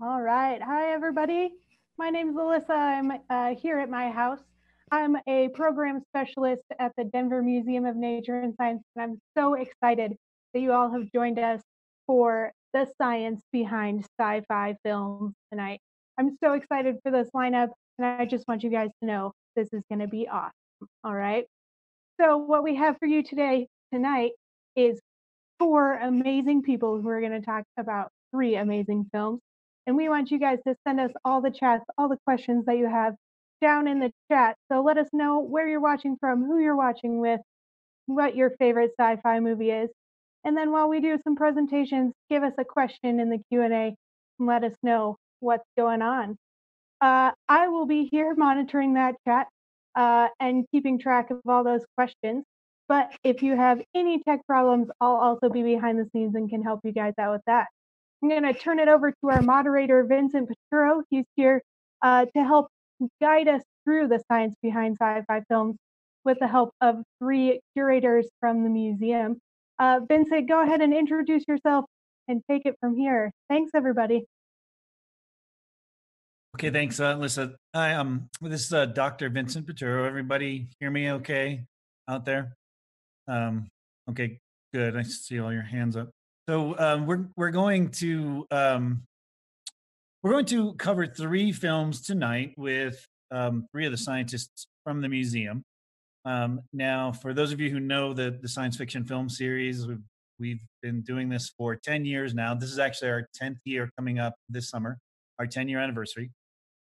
All right. Hi, everybody. My name is Alyssa. I'm uh, here at my house. I'm a program specialist at the Denver Museum of Nature and Science, and I'm so excited that you all have joined us for the science behind sci fi films tonight. I'm so excited for this lineup, and I just want you guys to know this is going to be awesome. All right. So, what we have for you today, tonight, is four amazing people who are going to talk about three amazing films. And we want you guys to send us all the chats, all the questions that you have down in the chat. So let us know where you're watching from, who you're watching with, what your favorite sci-fi movie is. And then while we do some presentations, give us a question in the Q&A and let us know what's going on. Uh, I will be here monitoring that chat uh, and keeping track of all those questions. But if you have any tech problems, I'll also be behind the scenes and can help you guys out with that. I'm going to turn it over to our moderator, Vincent Piturro. He's here uh, to help guide us through the science behind sci-fi films with the help of three curators from the museum. Uh, Vincent, go ahead and introduce yourself and take it from here. Thanks, everybody. Okay, thanks, uh, Alyssa. Hi, um, this is uh, Dr. Vincent Piturro. Everybody hear me okay out there? Um, okay, good. I see all your hands up. So um, we're we're going to um, we're going to cover three films tonight with um, three of the scientists from the museum. Um, now, for those of you who know the the science fiction film series, we've, we've been doing this for ten years now. This is actually our tenth year coming up this summer, our ten year anniversary.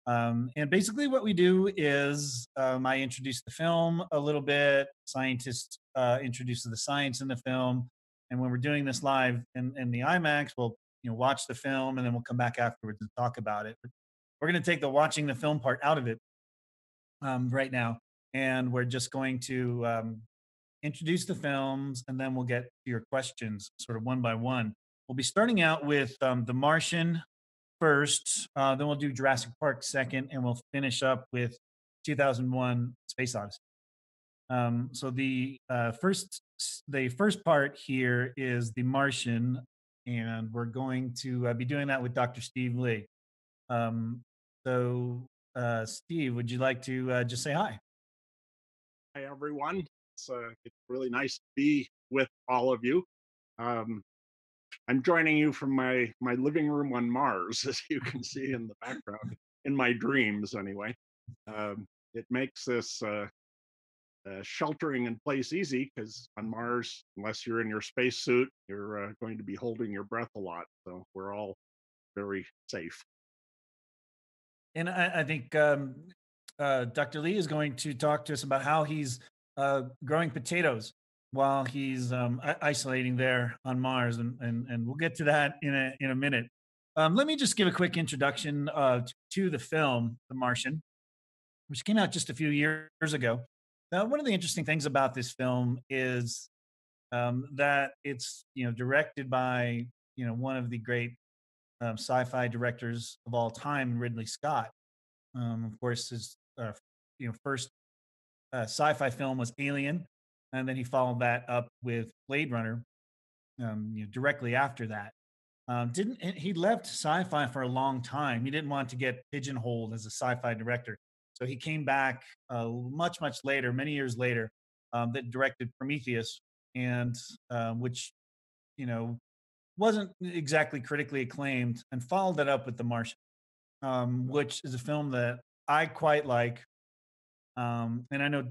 Um, and basically, what we do is um, I introduce the film a little bit. Scientists uh, introduce the science in the film, and when we're doing this live in, in the IMAX, we'll you know watch the film and then we'll come back afterwards and talk about it. But we're going to take the watching the film part out of it um, right now, and we're just going to um, introduce the films, and then we'll get to your questions sort of one by one. We'll be starting out with um, The Martian first, uh, then we'll do Jurassic Park second, and we'll finish up with 2001: Space Odyssey. Um, so the uh, first the first part here is The Martian, and we're going to uh, be doing that with Dr. Steve Lee. Um, so, uh, Steve, would you like to uh, just say hi? Hi, everyone. It's, uh, it's really nice to be with all of you. Um, I'm joining you from my my living room on Mars, as you can see in the background, in my dreams anyway. Um, it makes this uh, sheltering in place easy because on Mars, unless you're in your spacesuit, you're uh, going to be holding your breath a lot. So we're all very safe. And I, I think um, uh, Dr. Lee is going to talk to us about how he's uh, growing potatoes while he's um, isolating there on Mars, and, and and we'll get to that in a in a minute. Um, let me just give a quick introduction uh, to the film, The Martian, which came out just a few years ago. Now, one of the interesting things about this film is um, that it's you know directed by you know one of the great um, sci-fi directors of all time, Ridley Scott. Um, of course, his uh, you know first uh, sci-fi film was Alien, and then he followed that up with Blade Runner. Um, you know, directly after that, um, didn't he left sci-fi for a long time? He didn't want to get pigeonholed as a sci-fi director. So he came back uh, much, much later, many years later, um, that directed Prometheus, and uh, which, you know, wasn't exactly critically acclaimed, and followed that up with The Martian, um, which is a film that I quite like. Um, and I know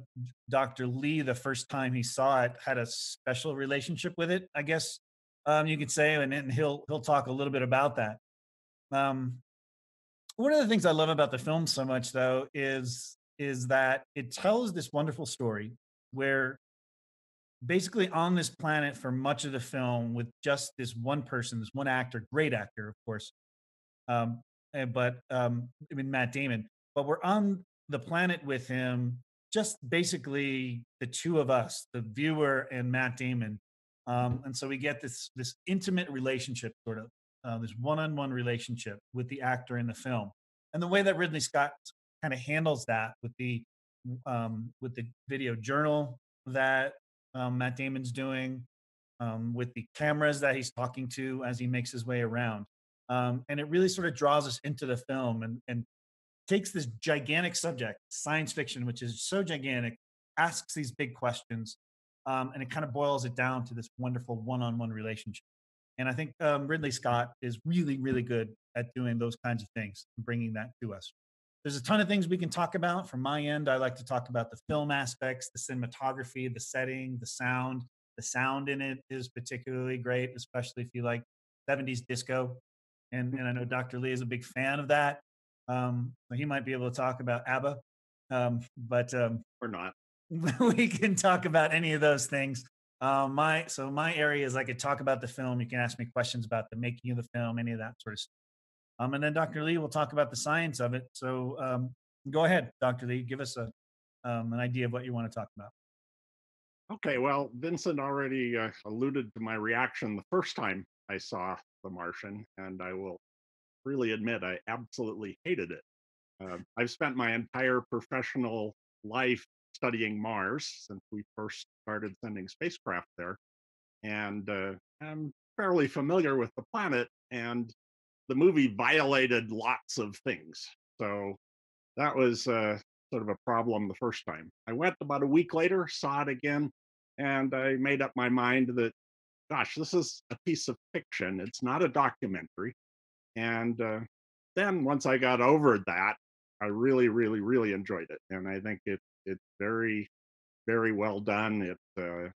Dr. Lee, the first time he saw it, had a special relationship with it. I guess um, you could say, and, and he'll he'll talk a little bit about that. Um, one of the things I love about the film so much, though, is is that it tells this wonderful story where basically on this planet for much of the film with just this one person, this one actor, great actor, of course, um, eh, but um, I mean Matt Damon. But we're on the planet with him, just basically the two of us, the viewer and Matt Damon, um, and so we get this this intimate relationship, sort of uh, this one-on-one relationship with the actor in the film, and the way that Ridley Scott kind of handles that with the um, with the video journal that um, Matt Damon's doing, um, with the cameras that he's talking to as he makes his way around. Um, and it really sort of draws us into the film and, and takes this gigantic subject, science fiction, which is so gigantic, asks these big questions, um, and it kind of boils it down to this wonderful one-on-one relationship. And I think um, Ridley Scott is really, really good at doing those kinds of things and bringing that to us. There's a ton of things we can talk about. From my end, I like to talk about the film aspects, the cinematography, the setting, the sound. The sound in it is particularly great, especially if you like 70s disco. And, and I know Dr. Lee is a big fan of that. Um, so he might be able to talk about ABBA, um, but um, or not. we can talk about any of those things. Um, my so my area is I could talk about the film. You can ask me questions about the making of the film, any of that sort of stuff. Um, and then Dr. Lee will talk about the science of it. So um, go ahead, Dr. Lee, give us a um, an idea of what you want to talk about. Okay, well, Vincent already uh, alluded to my reaction the first time I saw The Martian, and I will really admit I absolutely hated it. Uh, I've spent my entire professional life studying Mars since we first started sending spacecraft there. And uh, I'm fairly familiar with the planet, and the movie violated lots of things. So that was uh, sort of a problem the first time. I went about a week later, saw it again, and I made up my mind that, gosh, this is a piece of fiction. It's not a documentary. And uh, then once I got over that, I really, really, really enjoyed it, and I think it it's very, very well done. It, uh,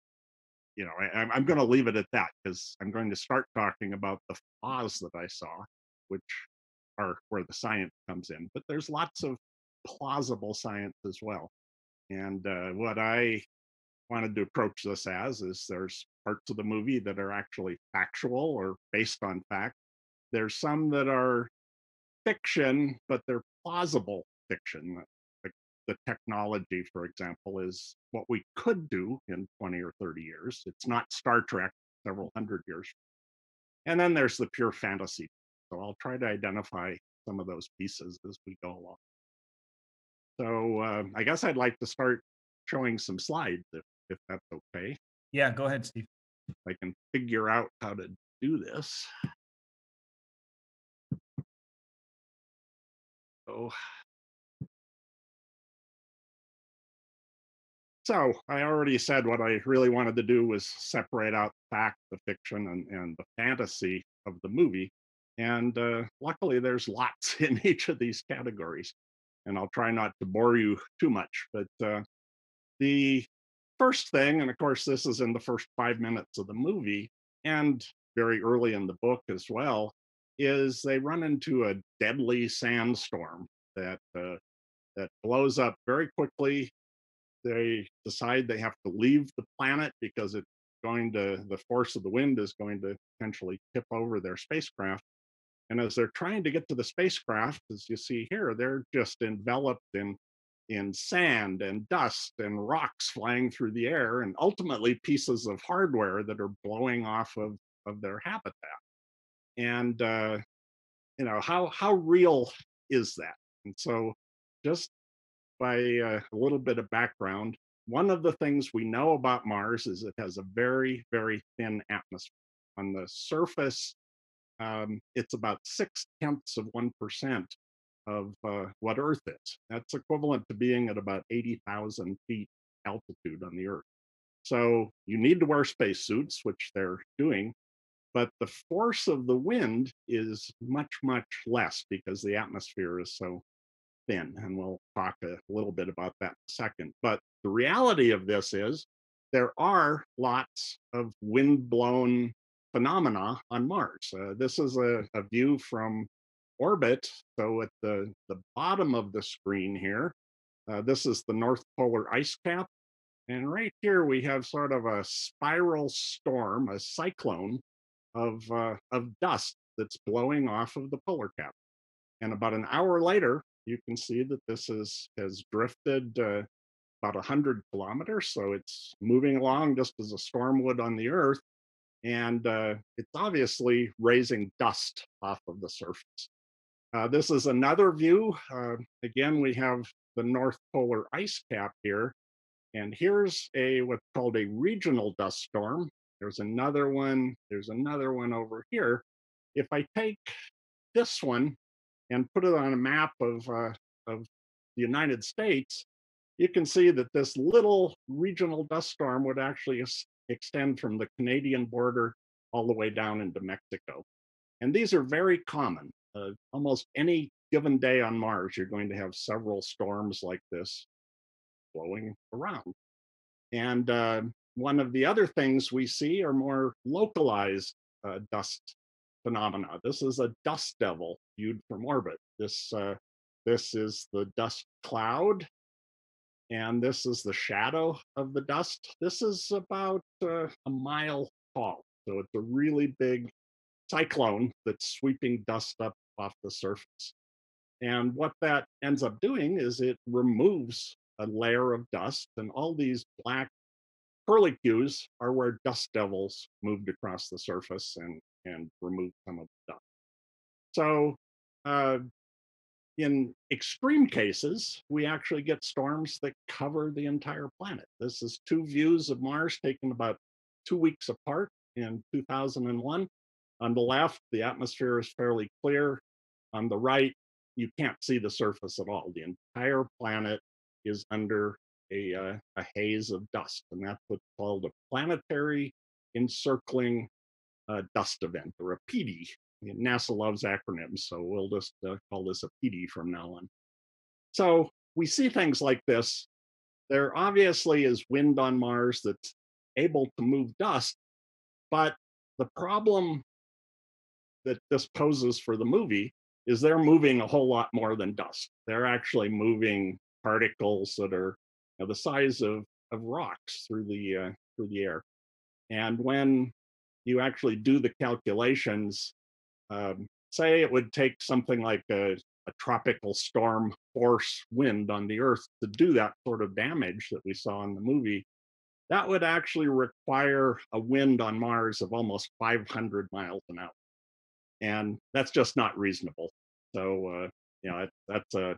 you know, I, I'm going to leave it at that because I'm going to start talking about the flaws that I saw, which are where the science comes in. But there's lots of plausible science as well. And uh, what I wanted to approach this as is there's parts of the movie that are actually factual or based on fact there's some that are fiction, but they're plausible fiction. The technology, for example, is what we could do in 20 or 30 years. It's not Star Trek several hundred years. And then there's the pure fantasy. So I'll try to identify some of those pieces as we go along. So uh, I guess I'd like to start showing some slides if, if that's okay. Yeah, go ahead, Steve. If I can figure out how to do this. So, so I already said what I really wanted to do was separate out fact, the fiction, and, and the fantasy of the movie. And uh, luckily, there's lots in each of these categories. And I'll try not to bore you too much. But uh, the first thing, and of course, this is in the first five minutes of the movie and very early in the book as well, is they run into a deadly sandstorm that uh, that blows up very quickly. They decide they have to leave the planet because it's going to the force of the wind is going to potentially tip over their spacecraft. And as they're trying to get to the spacecraft, as you see here, they're just enveloped in in sand and dust and rocks flying through the air, and ultimately pieces of hardware that are blowing off of, of their habitat and uh, you know how how real is that and so just by uh, a little bit of background one of the things we know about mars is it has a very very thin atmosphere on the surface um, it's about six tenths of one percent of uh, what earth is. That's equivalent to being at about 80000 feet altitude on the earth. So you need to wear spacesuits which they're doing but the force of the wind is much, much less because the atmosphere is so thin. And we'll talk a little bit about that in a second. But the reality of this is there are lots of wind blown phenomena on Mars. Uh, this is a, a, view from orbit. So at the, the bottom of the screen here, uh, this is the North Polar ice cap. And right here we have sort of a spiral storm, a cyclone of, uh, of dust that's blowing off of the polar cap. And about an hour later, you can see that this is, has drifted uh, about 100 kilometers. So it's moving along just as a storm would on the Earth. And uh, it's obviously raising dust off of the surface. Uh, this is another view. Uh, again, we have the North Polar ice cap here. And here's a what's called a regional dust storm. There's another one. There's another one over here. If I take this one and put it on a map of, uh, of the United States, you can see that this little regional dust storm would actually extend from the Canadian border all the way down into Mexico. And these are very common. Uh, almost any given day on Mars, you're going to have several storms like this blowing around. And uh, one of the other things we see are more localized uh, dust phenomena. This is a dust devil viewed from orbit. This, uh, this is the dust cloud, and this is the shadow of the dust. This is about uh, a mile tall. So it's a really big cyclone that's sweeping dust up off the surface. And what that ends up doing is it removes a layer of dust, and all these black curlicues are where dust devils moved across the surface and, and remove some of the dust. So, uh, in extreme cases, we actually get storms that cover the entire planet. This is two views of Mars taken about two weeks apart in 2001. On the left, the atmosphere is fairly clear. On the right, you can't see the surface at all. The entire planet is under a, uh, a haze of dust, and that's what's called a planetary encircling uh, dust event, or a PD. NASA loves acronyms, so we'll just uh, call this a PD from now on. So we see things like this. There obviously is wind on Mars that's able to move dust, but the problem that this poses for the movie is they're moving a whole lot more than dust. They're actually moving particles that are you know, the size of, of rocks through the uh, through the air. And when you actually do the calculations, um, say it would take something like a, a tropical storm force wind on the Earth to do that sort of damage that we saw in the movie, that would actually require a wind on Mars of almost 500 miles an hour. And that's just not reasonable. So, uh, you know, that's a,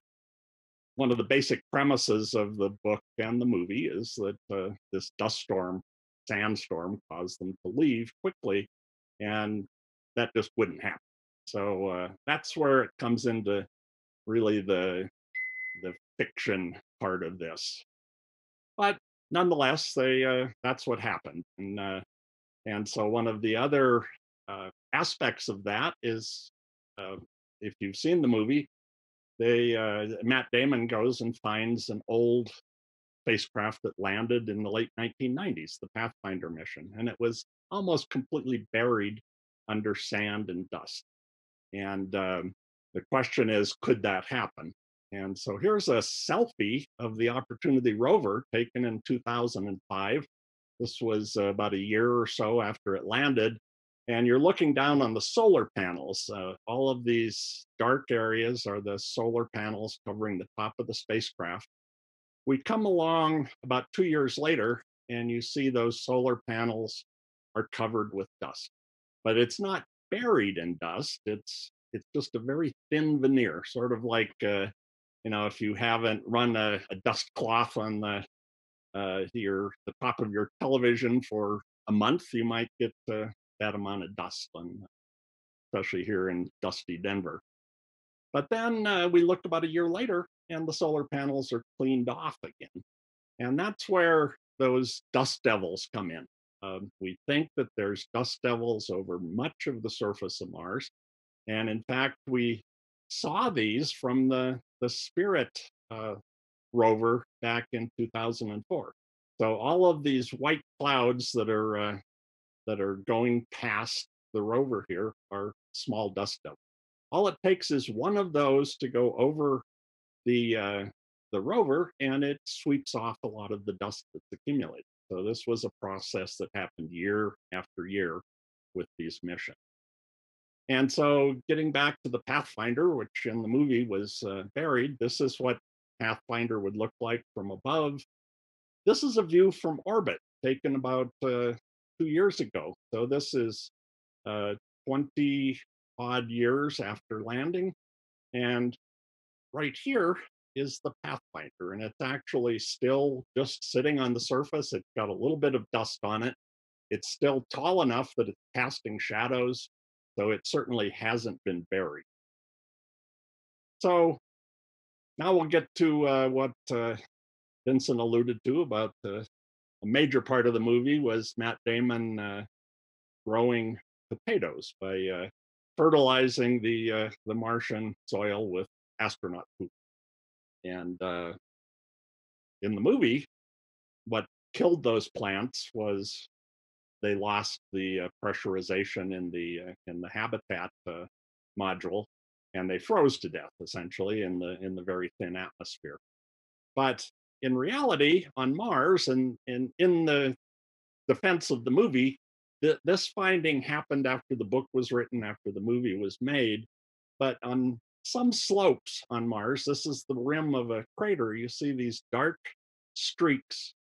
one of the basic premises of the book and the movie is that uh, this dust storm, sandstorm, caused them to leave quickly. And that just wouldn't happen. So uh, that's where it comes into really the the fiction part of this. But nonetheless, they uh, that's what happened, and uh, and so one of the other uh, aspects of that is, uh, if you've seen the movie, they uh, Matt Damon goes and finds an old spacecraft that landed in the late 1990s, the Pathfinder mission, and it was almost completely buried under sand and dust. And um, the question is, could that happen? And so here's a selfie of the Opportunity rover taken in 2005. This was uh, about a year or so after it landed. And you're looking down on the solar panels. Uh, all of these dark areas are the solar panels covering the top of the spacecraft. We come along about two years later, and you see those solar panels are covered with dust. But it's not buried in dust. It's it's just a very thin veneer, sort of like uh, you know, if you haven't run a, a dust cloth on the uh, your the top of your television for a month, you might get uh, that amount of dust, on, especially here in dusty Denver. But then uh, we looked about a year later, and the solar panels are cleaned off again, and that's where those dust devils come in. Um, we think that there's dust devils over much of the surface of Mars, and in fact, we saw these from the the Spirit uh, rover back in 2004. So all of these white clouds that are uh, that are going past the rover here are small dust devils. All it takes is one of those to go over the uh, the rover, and it sweeps off a lot of the dust that's accumulated. So this was a process that happened year after year with these missions. And so, getting back to the Pathfinder, which in the movie was uh, buried, this is what Pathfinder would look like from above. This is a view from orbit taken about uh, two years ago. So, this is uh, 20 odd years after landing. And right here is the Pathfinder, and it's actually still just sitting on the surface. It's got a little bit of dust on it. It's still tall enough that it's casting shadows so it certainly hasn't been buried. so now we'll get to uh, what uh, Vincent alluded to about uh, a major part of the movie was Matt Damon uh, growing potatoes by uh, fertilizing the uh, the Martian soil with astronaut poop. And uh, in the movie, what killed those plants was they lost the uh, pressurization in the uh, in the habitat uh, module, and they froze to death essentially in the in the very thin atmosphere. But in reality, on Mars and, and in the defense of the movie, th- this finding happened after the book was written, after the movie was made. But on some slopes on Mars, this is the rim of a crater, you see these dark streaks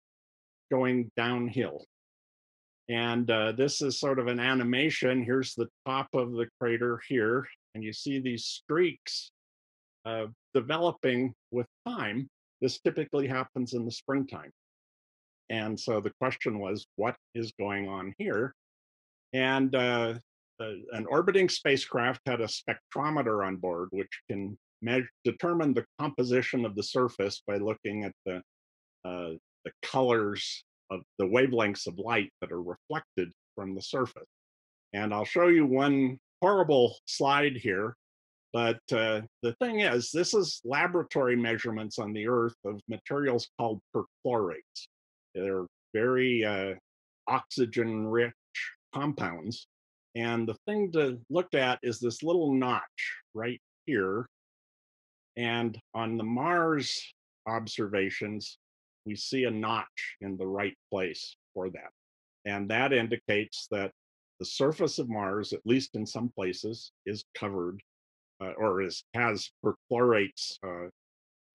going downhill. And uh, this is sort of an animation. Here's the top of the crater here, and you see these streaks uh, developing with time. This typically happens in the springtime. And so the question was, what is going on here? And uh, an orbiting spacecraft had a spectrometer on board, which can measure, determine the composition of the surface by looking at the uh, the colors of the wavelengths of light that are reflected from the surface. And I'll show you one horrible slide here. But uh, the thing is, this is laboratory measurements on the Earth of materials called perchlorates. They're very uh, oxygen rich compounds. And the thing to look at is this little notch right here. And on the Mars observations, we see a notch in the right place for that. And that indicates that the surface of Mars, at least in some places, is covered uh, or is has perchlorates uh,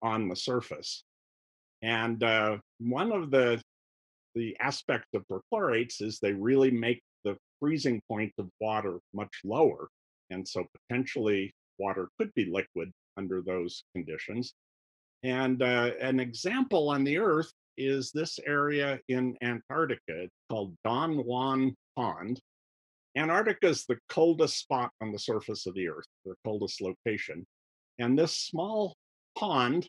on the surface. And uh, one of the the aspects of perchlorates is they really make freezing point of water much lower, and so potentially water could be liquid under those conditions. And uh, an example on the Earth is this area in Antarctica. It's called Don Juan Pond. Antarctica is the coldest spot on the surface of the Earth, the coldest location. And this small pond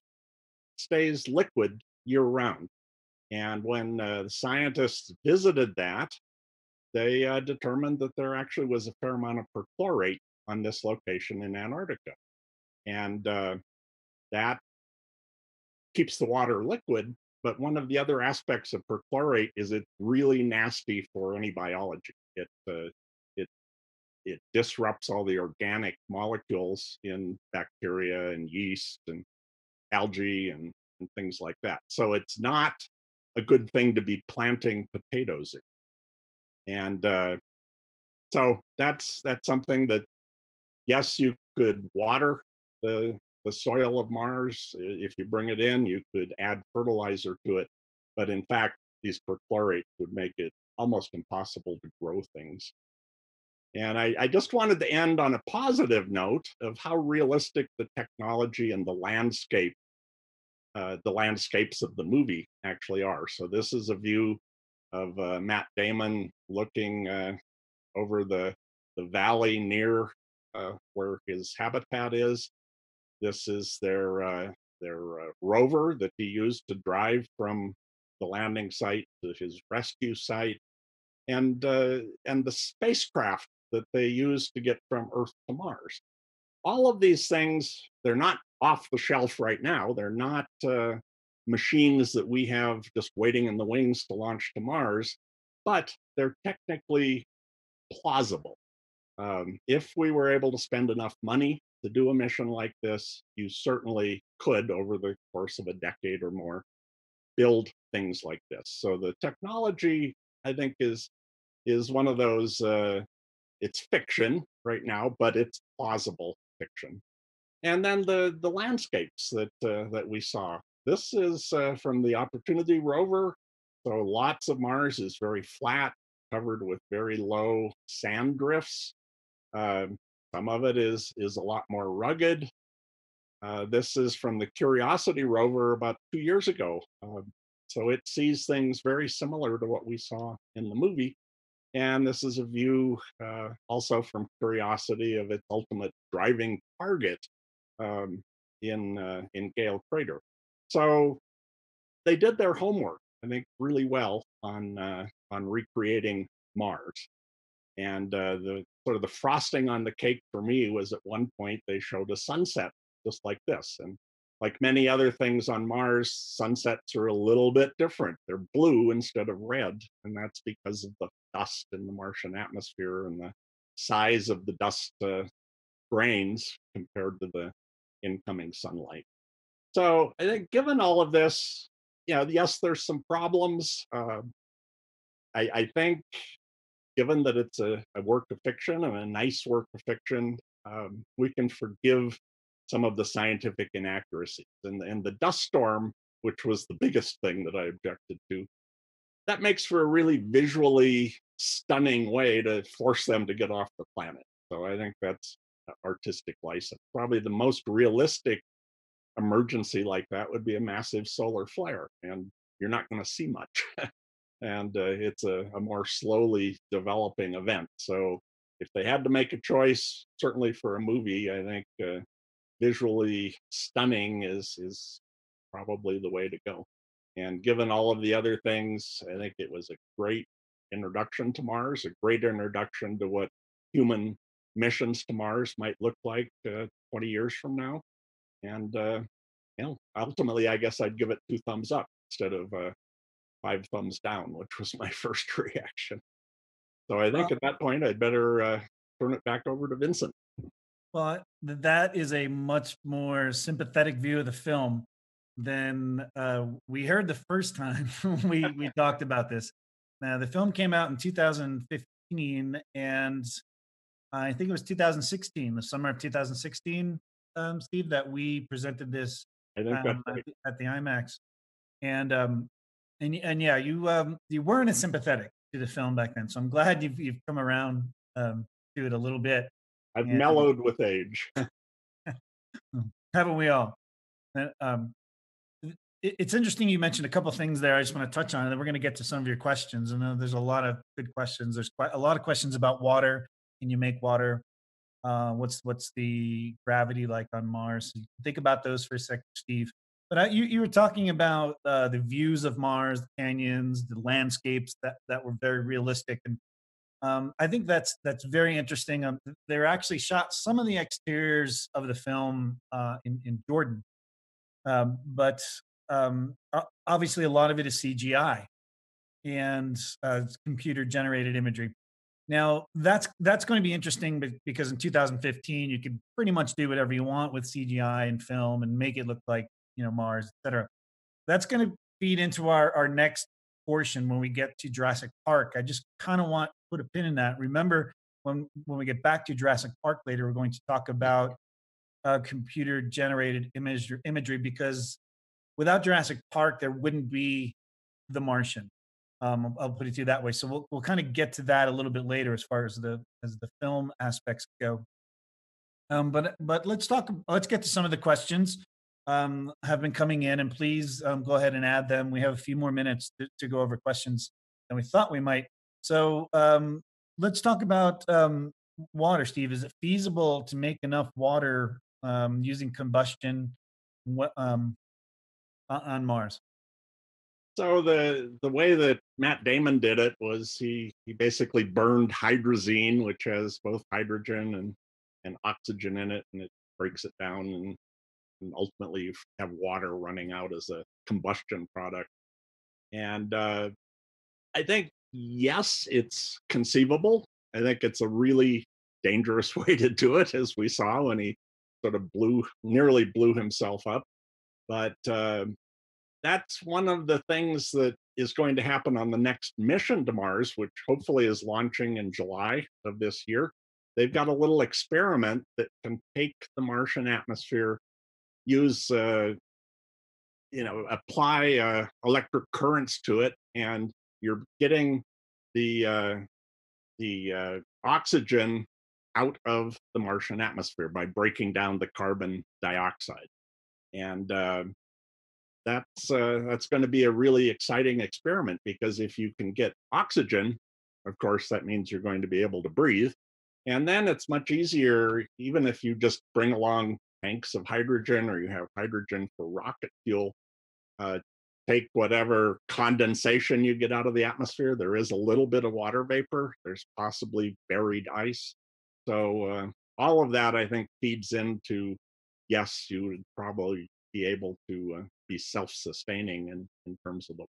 stays liquid year round. And when uh, the scientists visited that, they uh, determined that there actually was a fair amount of perchlorate on this location in Antarctica. And uh, that keeps the water liquid. But one of the other aspects of perchlorate is it's really nasty for any biology. It uh, it it disrupts all the organic molecules in bacteria and yeast and algae and, and things like that. So it's not a good thing to be planting potatoes in. And uh, so that's that's something that yes, you could water the the soil of Mars. If you bring it in, you could add fertilizer to it. But in fact, these perchlorates would make it almost impossible to grow things. And I, I, just wanted to end on a positive note of how realistic the technology and the landscape, uh, the landscapes of the movie actually are. So this is a view of uh, Matt Damon looking uh, over the the valley near uh, where his habitat is. This is their uh, their uh, rover that he used to drive from the landing site to his rescue site, and and the spacecraft that they used to get from Earth to Mars. All of these things, they're not off the shelf right now. They're not uh, machines that we have just waiting in the wings to launch to Mars, but they're technically plausible. Um, if we were able to spend enough money to do a mission like this, you certainly could, over the course of a decade or more, build things like this. So the technology, I think, is is one of those. Uh, it's fiction right now, but it's plausible fiction. And then the the landscapes that uh, that we saw. This is uh, from the Opportunity rover. So lots of Mars is very flat, covered with very low sand drifts. Um, some of it is is a lot more rugged. Uh, this is from the Curiosity rover about two years ago. Uh, so it sees things very similar to what we saw in the movie. And this is a view uh, also from Curiosity of its ultimate driving target. Um, in uh, in Gale Crater. So they did their homework, I think, really well on uh, on recreating Mars. And uh, the sort of the frosting on the cake for me was at one point they showed a sunset just like this. And like many other things on Mars, sunsets are a little bit different. They're blue instead of red, and that's because of the dust in the Martian atmosphere and the size of the dust uh, grains compared to the incoming sunlight. So I think given all of this, you know, yes, there's some problems. Uh, I, I, think given that it's a, a, work of fiction and a nice work of fiction, um, we can forgive some of the scientific inaccuracies. And, and the dust storm, which was the biggest thing that I objected to, that makes for a really visually stunning way to force them to get off the planet. So I think that's artistic license. Probably the most realistic emergency like that would be a massive solar flare, and you're not going to see much. and uh, it's a, a, more slowly developing event. So if they had to make a choice, certainly for a movie, I think uh, visually stunning is is probably the way to go. And given all of the other things, I think it was a great introduction to Mars, a great introduction to what human missions to Mars might look like uh, 20 years from now. And uh, you know, ultimately, I guess I'd give it two thumbs up instead of uh, five thumbs down, which was my first reaction. So I think well, at that point, I'd better uh, turn it back over to Vincent. Well, that is a much more sympathetic view of the film than uh, we heard the first time we we talked about this. Now, the film came out in 2015, and I think it was 2016, the summer of 2016, um, Steve, that we presented this um, at, the, at, the, IMAX, and um, and and yeah, you um, you weren't as sympathetic to the film back then, so I'm glad you've you've come around um, to it a little bit. I've and, mellowed with age. haven't we all? Um, it's interesting you mentioned a couple things there. I just want to touch on, and then we're going to get to some of your questions. And there's a lot of good questions. There's quite a lot of questions about water. Can you make water? Uh, what's what's the gravity like on Mars? Think about those for a second, Steve. But I, you you were talking about uh, the views of Mars, the canyons, the landscapes that that were very realistic, and um, I think that's that's very interesting. Um, they actually shot some of the exteriors of the film uh, in in Jordan, um, but um, obviously a lot of it is CGI and uh, computer generated imagery. Now that's that's going to be interesting because in 2015 you could pretty much do whatever you want with CGI and film and make it look like you know Mars, etc. That's going to feed into our our next portion when we get to Jurassic Park. I just kind of want to put a pin in that. Remember when when we get back to Jurassic Park later, we're going to talk about uh, computer generated image imagery because without Jurassic Park, there wouldn't be The Martian. Um, I'll put it to you that way. So we'll we'll kind of get to that a little bit later as far as the as the film aspects go. Um, but but let's talk. Let's get to some of the questions um, have been coming in, and please um, go ahead and add them. We have a few more minutes to, to go over questions than we thought we might. So um, let's talk about um, water, Steve. Is it feasible to make enough water using combustion on Mars? So the the way that Matt Damon did it was he he basically burned hydrazine, which has both hydrogen and and oxygen in it, and it breaks it down, and, and ultimately you have water running out as a combustion product. And uh, I think yes, it's conceivable. I think it's a really dangerous way to do it, as we saw when he sort of blew nearly blew himself up. But uh, that's one of the things that is going to happen on the next mission to Mars, which hopefully is launching in July of this year. They've got a little experiment that can take the Martian atmosphere, use, uh, you know, apply uh, electric currents to it, and you're getting the uh, the uh, oxygen out of the Martian atmosphere by breaking down the carbon dioxide. And uh, that's uh, that's going to be a really exciting experiment because if you can get oxygen, of course, that means you're going to be able to breathe, and then it's much easier. Even if you just bring along tanks of hydrogen or you have hydrogen for rocket fuel. Uh, take whatever condensation you get out of the atmosphere. There is a little bit of water vapor. There's possibly buried ice. So uh, all of that, I think, feeds into yes, you would probably be able to uh, be self-sustaining in, in terms of the.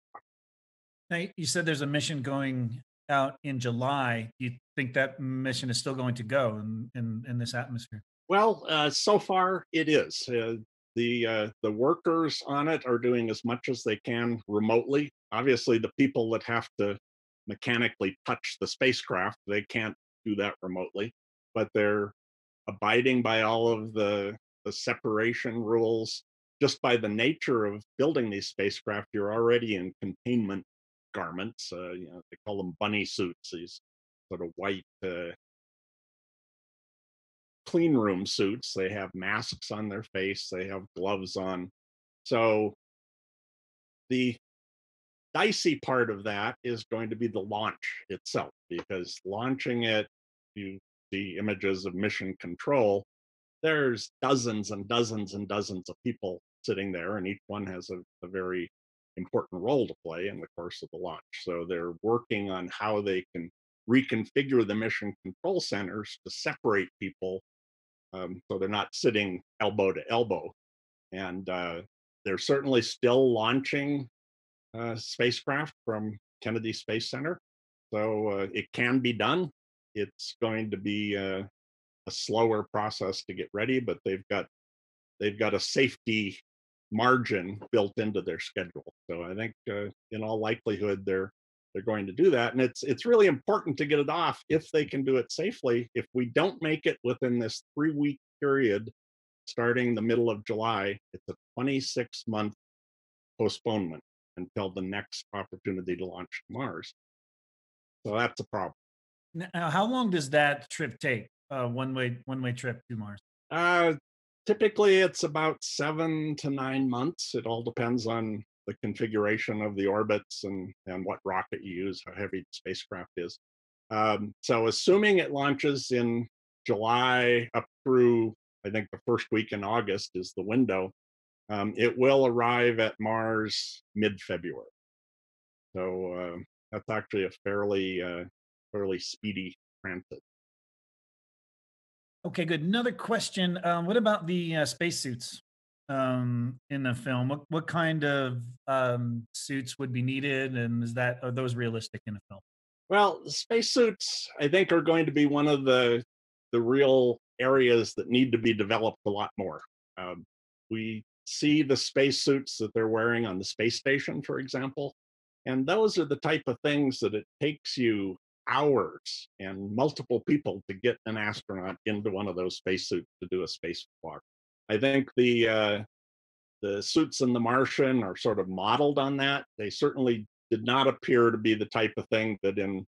Now, you said there's a mission going out in July. Do you think that mission is still going to go in, in, in this atmosphere? Well, uh, so far it is. Uh, the uh, the workers on it are doing as much as they can remotely. Obviously, the people that have to mechanically touch the spacecraft, they can't do that remotely, but they're abiding by all of the the separation rules. Just by the nature of building these spacecraft, you're already in containment garments. Uh, you know, they call them bunny suits. These sort of white uh, clean room suits. They have masks on their face. They have gloves on. So the dicey part of that is going to be the launch itself, because launching it, you see images of mission control, there's dozens and dozens and dozens of people sitting there, and each one has a, a very important role to play in the course of the launch. So they're working on how they can reconfigure the mission control centers to separate people um, so they're not sitting elbow to elbow. And uh, they're certainly still launching uh, spacecraft from Kennedy Space Center. So uh, it can be done. It's going to be uh, a slower process to get ready, but they've got they've got a safety margin built into their schedule. So I think uh, in all likelihood they're they're going to do that and it's it's really important to get it off if they can do it safely. If we don't make it within this 3 week period starting the middle of July, it's a 26 month postponement until the next opportunity to launch to Mars. So that's a problem. Now, how long does that trip take? Uh, one way one way trip to Mars. Uh, typically, it's about seven to nine months. It all depends on the configuration of the orbits and and what rocket you use, how heavy the spacecraft is. Um, so, assuming it launches in July up through I think the first week in August is the window. Um, it will arrive at Mars mid-February. So uh, that's actually a fairly uh, fairly speedy transit. Okay, good. Another question. Um, what about the uh, spacesuits um, in the film? What what kind of um, suits would be needed, and is that are those realistic in the film? Well, spacesuits, I think, are going to be one of the the real areas that need to be developed a lot more. Um, we see the spacesuits that they're wearing on the space station, for example, and those are the type of things that it takes you hours and multiple people to get an astronaut into one of those spacesuits to do a spacewalk. I think the uh, the suits in The Martian are sort of modeled on that. They certainly did not appear to be the type of thing that in you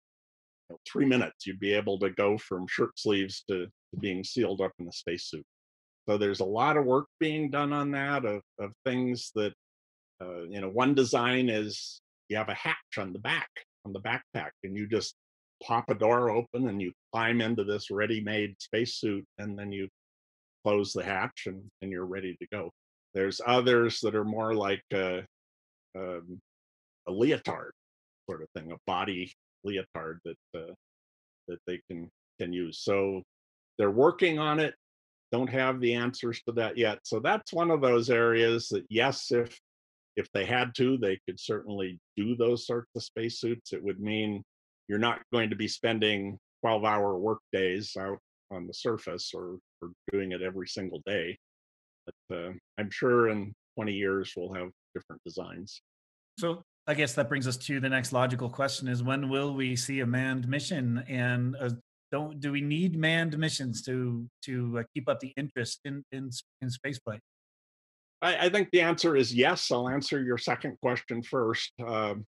know, three minutes you'd be able to go from shirt sleeves to, to being sealed up in a spacesuit. So there's a lot of work being done on that of, of things that, uh, you know, one design is you have a hatch on the back, on the backpack, and you just pop a door open and you climb into this ready-made spacesuit and then you close the hatch and, and you're ready to go. There's others that are more like a, um, a leotard sort of thing, a body leotard that uh, that they can can use. So they're working on it. Don't have the answers to that yet. So that's one of those areas that yes, if if they had to, they could certainly do those sorts of spacesuits. It would mean you're not going to be spending 12 hour work days out on the surface or, or doing it every single day. But uh, I'm sure in 20 years we'll have different designs. So I guess that brings us to the next logical question: Is when will we see a manned mission? And uh, don't do we need manned missions to to uh, keep up the interest in in in spaceflight? I, I, think the answer is yes. I'll answer your second question first. Um,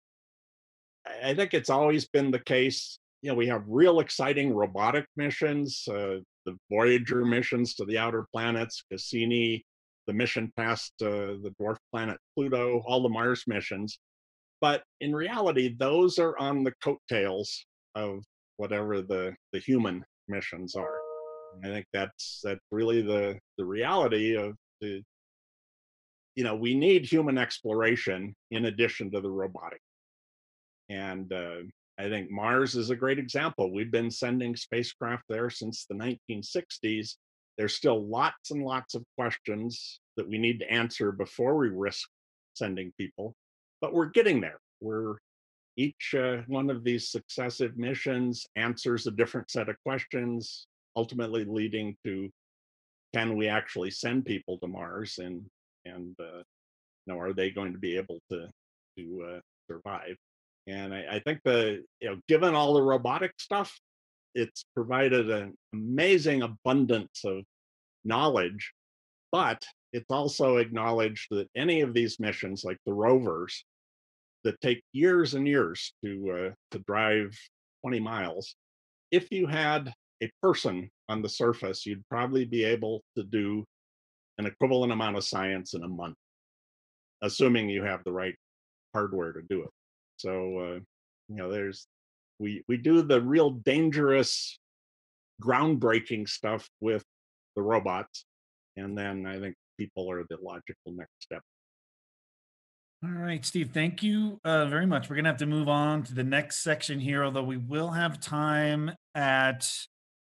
I think it's always been the case. You know, we have real exciting robotic missions, uh, the Voyager missions to the outer planets, Cassini, the mission past uh, the dwarf planet Pluto, all the Mars missions. But in reality, those are on the coattails of whatever the, the human missions are. I think that's that's really the the reality of the you know we need human exploration in addition to the robotic and uh, i think mars is a great example. We've been sending spacecraft there since the 1960s there's still lots and lots of questions that we need to answer before we risk sending people but we're getting there. We're each uh, one of these successive missions answers a different set of questions ultimately leading to can we actually send people to mars and and uh, you know are they going to be able to to uh, survive and I, I think the you know given all the robotic stuff it's provided an amazing abundance of knowledge but it's also acknowledged that any of these missions like the rovers that take years and years to uh, to drive 20 miles if you had a person on the surface you'd probably be able to do an equivalent amount of science in a month assuming you have the right hardware to do it so uh, you know there's we we do the real dangerous groundbreaking stuff with the robots and then i think people are the logical next step all right, Steve, thank you uh, very much. We're going to have to move on to the next section here, although we will have time at,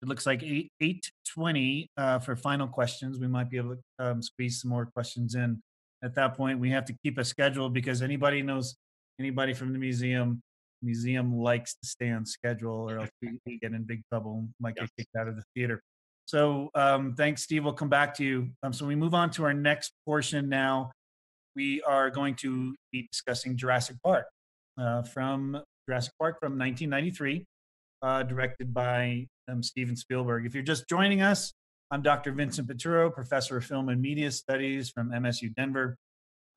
it looks like 8, 820 uh, for final questions. We might be able to um, squeeze some more questions in at that point. We have to keep a schedule because anybody knows, anybody from the museum, museum likes to stay on schedule or else we, get in big trouble, might get kicked out of the theater. So um, thanks, Steve. We'll come back to you. Um, so we move on to our next portion now we are going to be discussing Jurassic Park uh, from Jurassic Park from 1993, uh, directed by um, Steven Spielberg. If you're just joining us, I'm Dr. Vincent Piturro, professor of film and media studies from MSU Denver.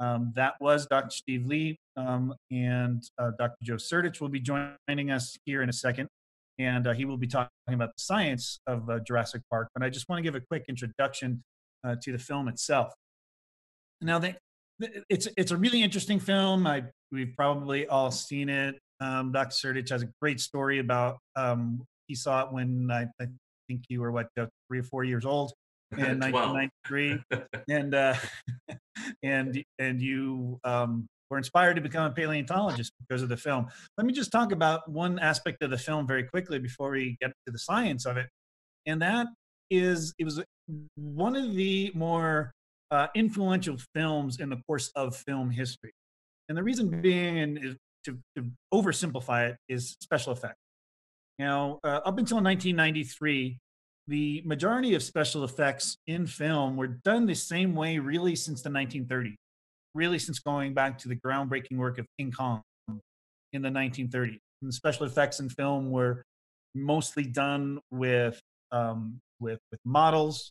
Um, that was Dr. Steve Lee, um, and uh, Dr. Joe Sertich will be joining us here in a second, and uh, he will be talking about the science of uh, Jurassic Park. But I just want to give a quick introduction uh, to the film itself. Now, it's it's a really interesting film. I we've probably all seen it. Um, Dr. Sertich has a great story about um, he saw it when I, I think you were what three or four years old in 1993, and uh, and and you um, were inspired to become a paleontologist because of the film. Let me just talk about one aspect of the film very quickly before we get to the science of it, and that is it was one of the more uh, influential films in the course of film history. And the reason being, and is to, to oversimplify it, is special effects. Now, uh, up until 1993, the majority of special effects in film were done the same way, really, since the 1930s. Really, since going back to the groundbreaking work of King Kong in the 1930s. And the special effects in film were mostly done with um, with with models,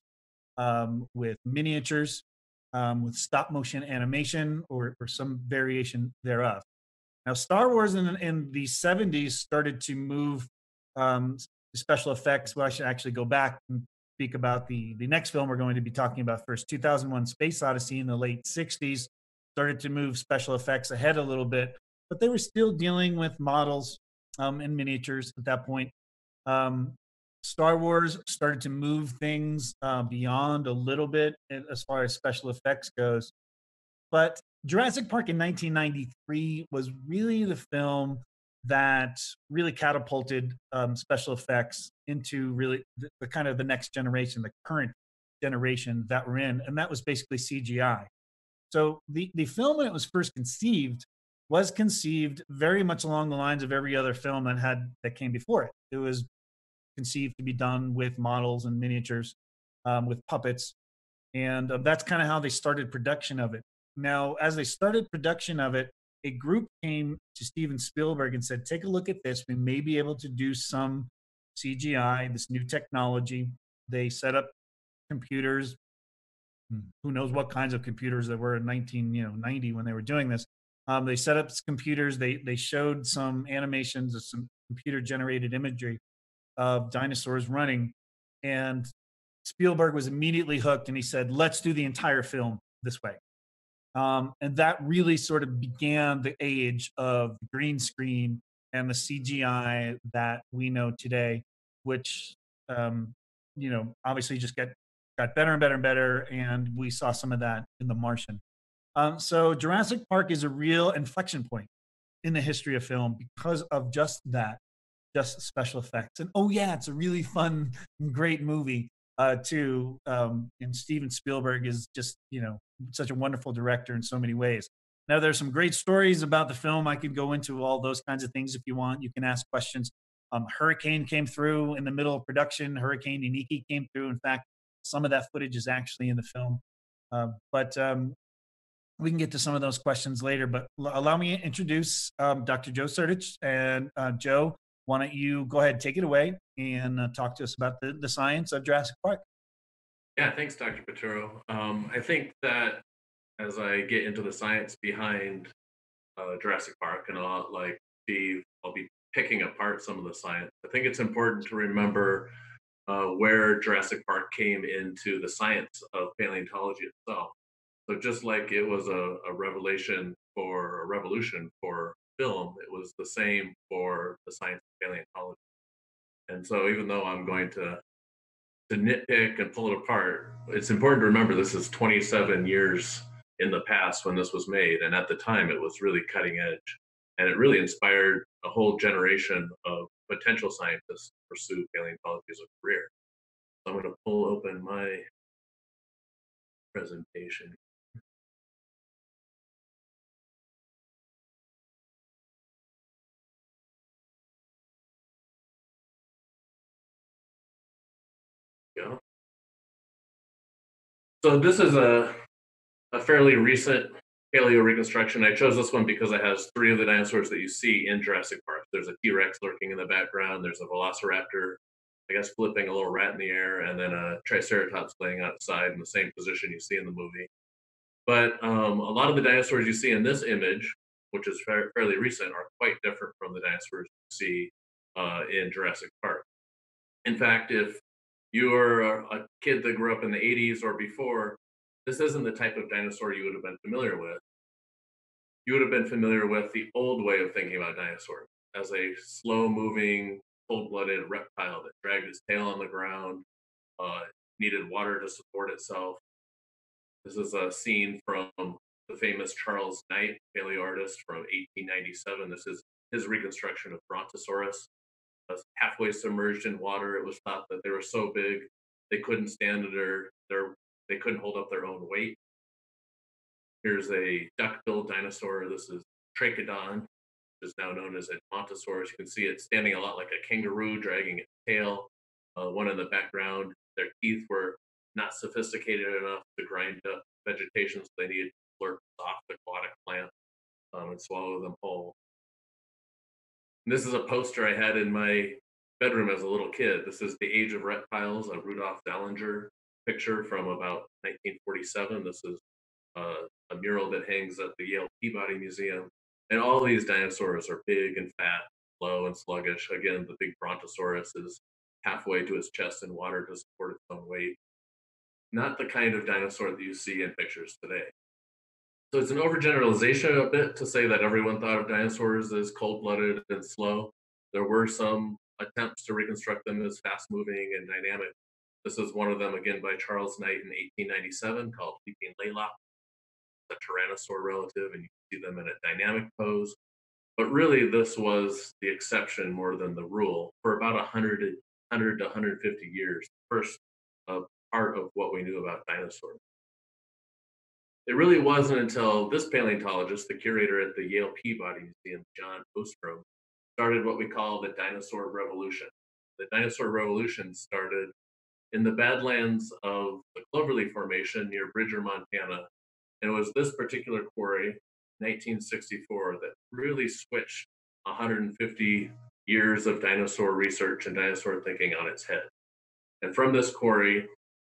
um, with miniatures, um, with stop motion animation or, or some variation thereof. Now, Star Wars in, in the 70s started to move um, special effects. Well, I should actually go back and speak about the, the next film we're going to be talking about first 2001 Space Odyssey in the late 60s started to move special effects ahead a little bit, but they were still dealing with models um, and miniatures at that point. Um, Star Wars started to move things uh, beyond a little bit as far as special effects goes. But Jurassic Park in 1993 was really the film that really catapulted um, special effects into really the, the, kind of the next generation, the current generation that we're in, and that was basically CGI. So the the film when it was first conceived was conceived very much along the lines of every other film that had that came before it. It was conceived to be done with models and miniatures, um, with puppets. And uh, that's kind of how they started production of it. Now, as they started production of it, a group came to Steven Spielberg and said, Take a look at this. We may be able to do some CGI, this new technology. They set up computers. Hmm, who knows what kinds of computers there were in 1990 when they were doing this. Um, they set up computers. They they showed some animations of some computer generated imagery, of dinosaurs running. And Spielberg was immediately hooked and he said, let's do the entire film this way. Um, and that really sort of began the age of green screen and the CGI that we know today, which um, you know, obviously just get got better and better and better, and we saw some of that in The Martian. Um, so Jurassic Park is a real inflection point in the history of film because of just that, just special effects. And oh yeah, it's a really fun, great movie uh, too. Um, and Steven Spielberg is just you know such a wonderful director in so many ways. Now there's some great stories about the film. I could go into all those kinds of things if you want. You can ask questions. Um, Hurricane came through in the middle of production. Hurricane Iniki came through. In fact, some of that footage is actually in the film. Uh, but um, we can get to some of those questions later, but allow me to introduce um, Dr. Joe Sertich. And uh, Joe, why don't you go ahead, and take it away, and uh, talk to us about the, the science of Jurassic Park? Yeah, thanks, Dr. Piturro. Um, I think that as I get into the science behind uh, Jurassic Park, and I'll like be, I'll be picking apart some of the science. I think it's important to remember uh, where Jurassic Park came into the science of paleontology itself. So just like it was a, a revelation for a revolution for film, it was the same for the science of paleontology. And so even though I'm going to to nitpick and pull it apart, it's important to remember this is 27 years in the past when this was made. And at the time it was really cutting edge. And it really inspired a whole generation of potential scientists to pursue paleontology as a career. So I'm going to pull open my presentation So this is a, a fairly recent paleo reconstruction. I chose this one because it has three of the dinosaurs that you see in Jurassic Park. There's a T-Rex lurking in the background. There's a Velociraptor, I guess, flipping a little rat in the air, and then a Triceratops laying outside in the same position you see in the movie. But um, a lot of the dinosaurs you see in this image, which is fairly recent, are quite different from the dinosaurs you see uh, in Jurassic Park. In fact, if you're a kid that grew up in the 80s or before, this isn't the type of dinosaur you would have been familiar with. You would have been familiar with the old way of thinking about dinosaurs as a slow moving, cold blooded reptile that dragged its tail on the ground, uh, needed water to support itself. This is a scene from the famous Charles Knight, paleo artist from 1897. This is his reconstruction of Brontosaurus halfway submerged in water. It was thought that they were so big they couldn't stand their their they couldn't hold up their own weight. Here's a duck-billed dinosaur. This is Trachodon, which is now known as Edmontosaurus. You can see it standing a lot like a kangaroo, dragging its tail. Uh, one in the background, their teeth were not sophisticated enough to grind up vegetation, so they needed to slurp soft aquatic plants um, and swallow them whole. This is a poster I had in my bedroom as a little kid. This is The Age of Reptiles, a Rudolph Zallinger picture from about 1947. This is uh, a mural that hangs at the Yale Peabody Museum. And all these dinosaurs are big and fat, slow and sluggish. Again, the big Brontosaurus is halfway to its chest in water to support its own weight. Not the kind of dinosaur that you see in pictures today. So it's an overgeneralization a bit to say that everyone thought of dinosaurs as cold-blooded and slow. There were some attempts to reconstruct them as fast-moving and dynamic. This is one of them again by Charles Knight in 1897 called Leaping Laelaps, a tyrannosaur relative, and you see them in a dynamic pose. But really, this was the exception more than the rule for about 100, 100 to 150 years. First uh, part of what we knew about dinosaurs. It really wasn't until this paleontologist, the curator at the Yale Peabody Museum, John Ostrom, started what we call the dinosaur revolution. The dinosaur revolution started in the Badlands of the Cloverly Formation near Bridger, Montana. And it was this particular quarry, 1964, that really switched 150 years of dinosaur research and dinosaur thinking on its head. And from this quarry,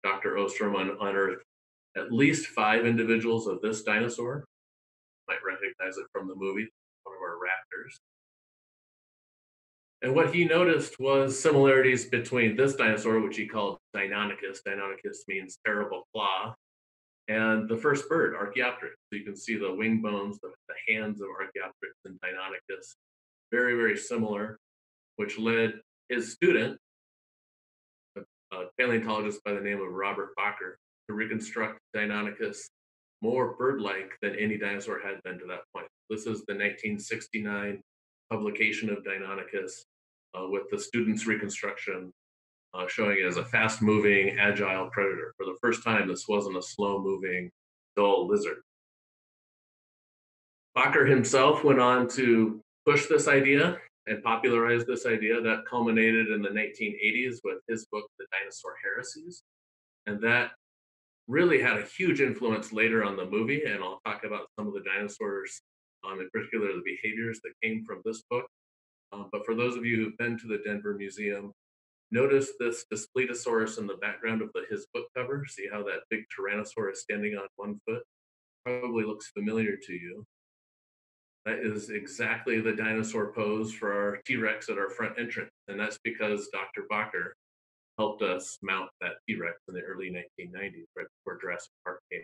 Dr. Ostrom unearthed at least five individuals of this dinosaur. Might recognize it from the movie, one of our raptors. And what he noticed was similarities between this dinosaur, which he called Deinonychus. Deinonychus means terrible claw, and the first bird, Archaeopteryx. So you can see the wing bones, the, the hands of Archaeopteryx and Deinonychus, very, very similar, which led his student, a paleontologist by the name of Robert Bakker to reconstruct Deinonychus more bird-like than any dinosaur had been to that point. This is the 1969 publication of Deinonychus uh, with the student's reconstruction uh, showing it as a fast-moving, agile predator. For the first time, this wasn't a slow-moving, dull lizard. Bakker himself went on to push this idea and popularize this idea. That culminated in the 1980s with his book, The Dinosaur Heresies. And that really had a huge influence later on the movie. And I'll talk about some of the dinosaurs, um, in particular, the behaviors that came from this book. Um, but for those of you who've been to the Denver Museum, notice this Daspletosaurus in the background of the, his book cover. See how that big Tyrannosaurus standing on one foot? Probably looks familiar to you. That is exactly the dinosaur pose for our T-Rex at our front entrance. And that's because Dr. Bakker helped us mount that T-Rex in the early 1990s, right before Jurassic Park came.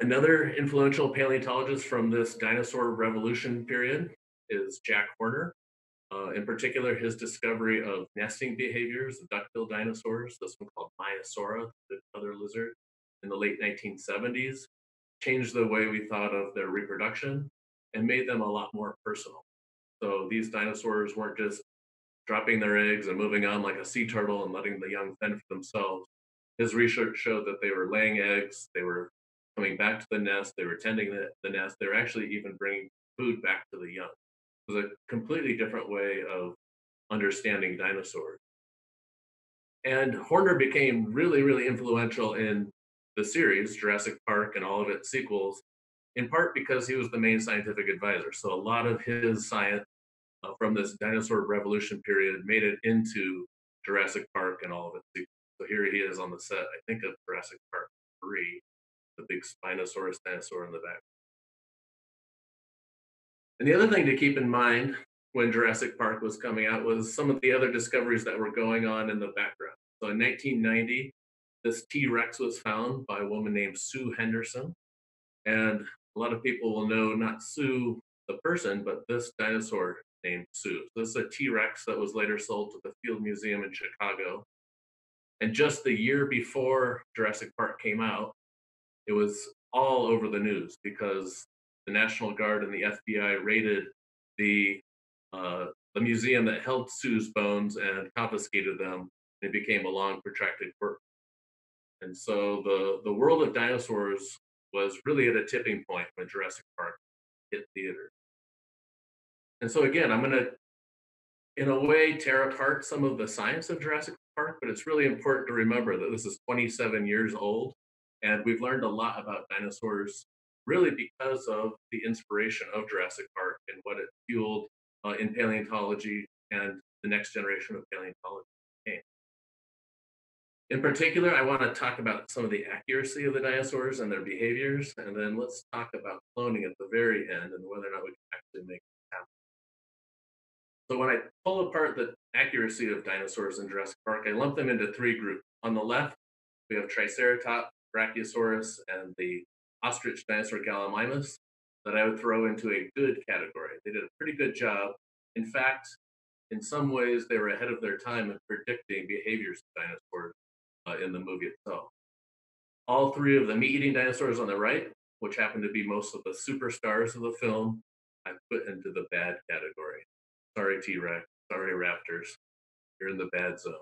Another influential paleontologist from this dinosaur revolution period is Jack Horner. Uh, in particular, his discovery of nesting behaviors of duckbill dinosaurs, this one called Maiasaura, the other lizard, in the late 1970s, changed the way we thought of their reproduction and made them a lot more personal. So these dinosaurs weren't just dropping their eggs and moving on like a sea turtle and letting the young fend for themselves. His research showed that they were laying eggs, they were coming back to the nest, they were tending the, the nest, they were actually even bringing food back to the young. It was a completely different way of understanding dinosaurs. And Horner became really, really influential in the series, Jurassic Park and all of its sequels, in part because he was the main scientific advisor. So a lot of his science uh, from this dinosaur revolution period made it into Jurassic Park and all of it. So here he is on the set, I think, of Jurassic Park 3, the big Spinosaurus dinosaur in the back. And the other thing to keep in mind when Jurassic Park was coming out was some of the other discoveries that were going on in the background. So in 1990, this T Rex was found by a woman named Sue Hendrickson. And a lot of people will know not Sue the person, but this dinosaur named Sue. This is a T Rex that was later sold to the Field Museum in Chicago. And just the year before Jurassic Park came out, it was all over the news because the National Guard and the FBI raided the uh, the museum that held Sue's bones and confiscated them. And it became a long, protracted court. And so the the world of dinosaurs was really at a tipping point when Jurassic Park hit theaters. And so again, I'm going to, in a way, tear apart some of the science of Jurassic Park, but it's really important to remember that this is 27 years old, and we've learned a lot about dinosaurs really because of the inspiration of Jurassic Park and what it fueled uh, in paleontology and the next generation of paleontology. In particular, I want to talk about some of the accuracy of the dinosaurs and their behaviors, and then let's talk about cloning at the very end and whether or not we can actually make. So when I pull apart the accuracy of dinosaurs in Jurassic Park, I lump them into three groups. On the left, we have Triceratops, Brachiosaurus, and the ostrich dinosaur Gallimimus that I would throw into a good category. They did a pretty good job. In fact, in some ways, they were ahead of their time in predicting behaviors of dinosaurs uh, in the movie itself. All three of the meat-eating dinosaurs on the right, which happen to be most of the superstars of the film, I put into the bad category. Sorry, T-Rex. Sorry, Raptors. You're in the bad zone.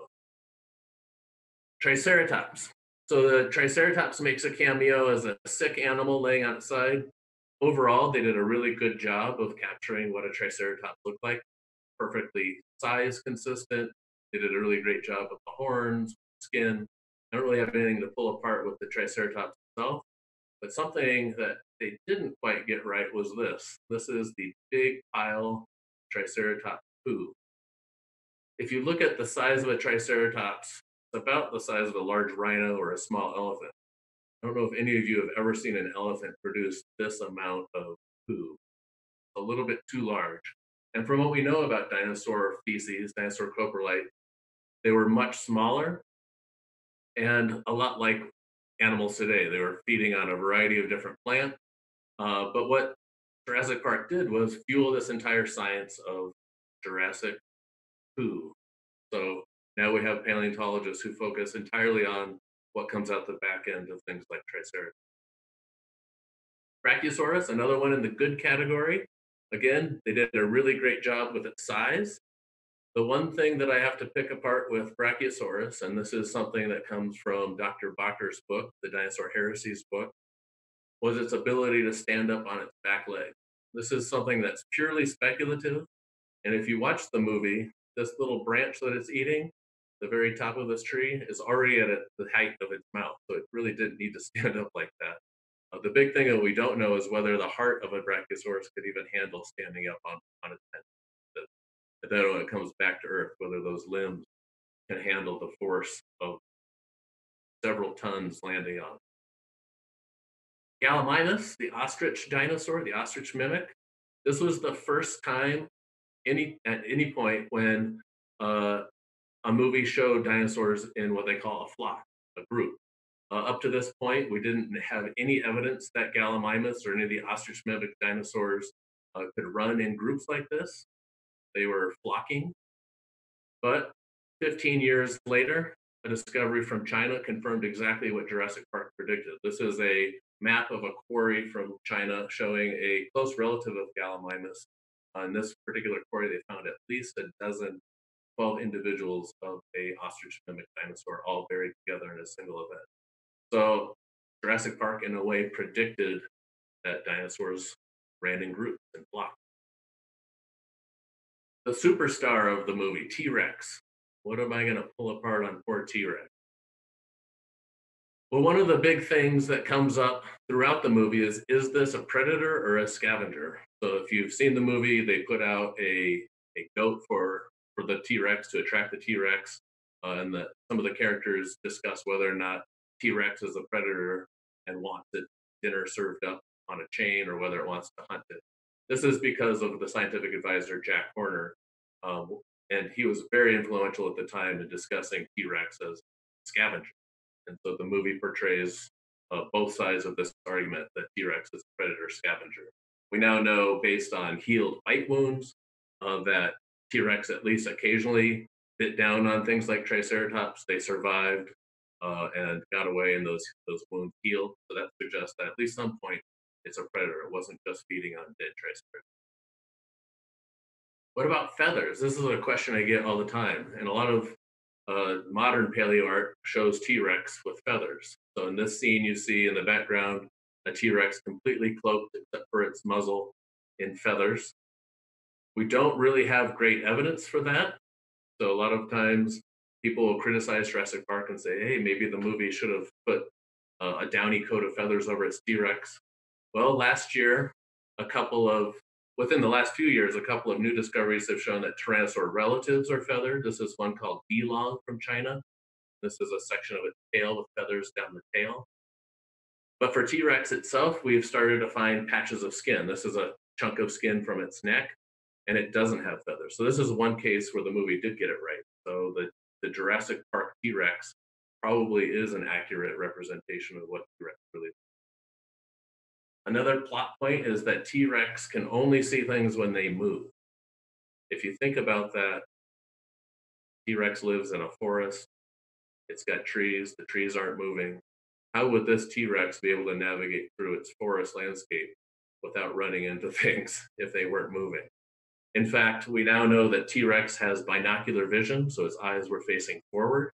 Triceratops. So the Triceratops makes a cameo as a sick animal laying on its side. Overall, they did a really good job of capturing what a Triceratops looked like. Perfectly size consistent. They did a really great job with the horns, skin. I don't really have anything to pull apart with the Triceratops itself. But something that they didn't quite get right was this. This is the big pile Triceratops poo. If you look at the size of a Triceratops it's about the size of a large rhino or a small elephant. I don't know if any of you have ever seen an elephant produce this amount of poo. A little bit too large. And from what we know about dinosaur feces, dinosaur coprolite, they were much smaller and a lot like animals today. They were feeding on a variety of different plants. Uh, but what Jurassic Park did was fuel this entire science of Jurassic poo. So Now we have paleontologists who focus entirely on what comes out the back end of things like Triceratops. Brachiosaurus, another one in the good category. Again, they did a really great job with its size. The one thing that I have to pick apart with Brachiosaurus, and this is something that comes from Dr. Bakker's book, the Dinosaur Heresies book, was its ability to stand up on its back leg. This is something that's purely speculative. And if you watch the movie, this little branch that it's eating, the very top of this tree, is already at the height of its mouth. So it really didn't need to stand up like that. Uh, the big thing that we don't know is whether the heart of a brachiosaurus could even handle standing up on, on its head. But then when it comes back to Earth, whether those limbs can handle the force of several tons landing on. Gallimimus, the ostrich dinosaur, the ostrich mimic. This was the first time any at any point when uh, a movie showed dinosaurs in what they call a flock, a group. Uh, up to this point, we didn't have any evidence that Gallimimus or any of the ostrich mimic dinosaurs uh, could run in groups like this. They were flocking. But 15 years later, a discovery from China confirmed exactly what Jurassic Park predicted. This is a map of a quarry from China showing a close relative of Gallimimus. On this particular quarry, they found at least a dozen 12 individuals of a ostrich mimic dinosaur all buried together in a single event. So Jurassic Park, in a way, predicted that dinosaurs ran in groups and flocks. The superstar of the movie, T Rex. What am I going to pull apart on poor T Rex? Well, one of the big things that comes up throughout the movie is is this a predator or a scavenger? So if you've seen the movie, they put out a, a goat for, for the T Rex to attract the T Rex. Uh, and the, some of the characters discuss whether or not T Rex is a predator and wants its dinner served up on a chain or whether it wants to hunt it. This is because of the scientific advisor Jack Horner, um, and he was very influential at the time in discussing T Rex as scavenger. And so the movie portrays uh, both sides of this argument that T Rex is a predator scavenger. We now know, based on healed bite wounds, uh, that T Rex at least occasionally bit down on things like Triceratops. They survived uh, and got away and those those wounds healed. So that suggests that at least some point it's a predator. It wasn't just feeding on dead triceratops. What about feathers? This is a question I get all the time, and a lot of uh, modern paleo art shows T-Rex with feathers. So in this scene, you see in the background a T-Rex completely cloaked except for its muzzle in feathers. We don't really have great evidence for that. So a lot of times people will criticize Jurassic Park and say, hey, maybe the movie should have put uh, a downy coat of feathers over its T Rex. Well, last year, a couple of, within the last few years, a couple of new discoveries have shown that Tyrannosaur relatives are feathered. This is one called Dilong from China. This is a section of its tail with feathers down the tail. But for T Rex itself, we've started to find patches of skin. This is a chunk of skin from its neck, and it doesn't have feathers. So this is one case where the movie did get it right. So the the Jurassic Park T Rex probably is an accurate representation of what T Rex really. Another plot point is that T Rex can only see things when they move. If you think about that, T Rex lives in a forest, it's got trees, the trees aren't moving. How would this T Rex be able to navigate through its forest landscape without running into things if they weren't moving? In fact, we now know that T Rex has binocular vision, so its eyes were facing forward.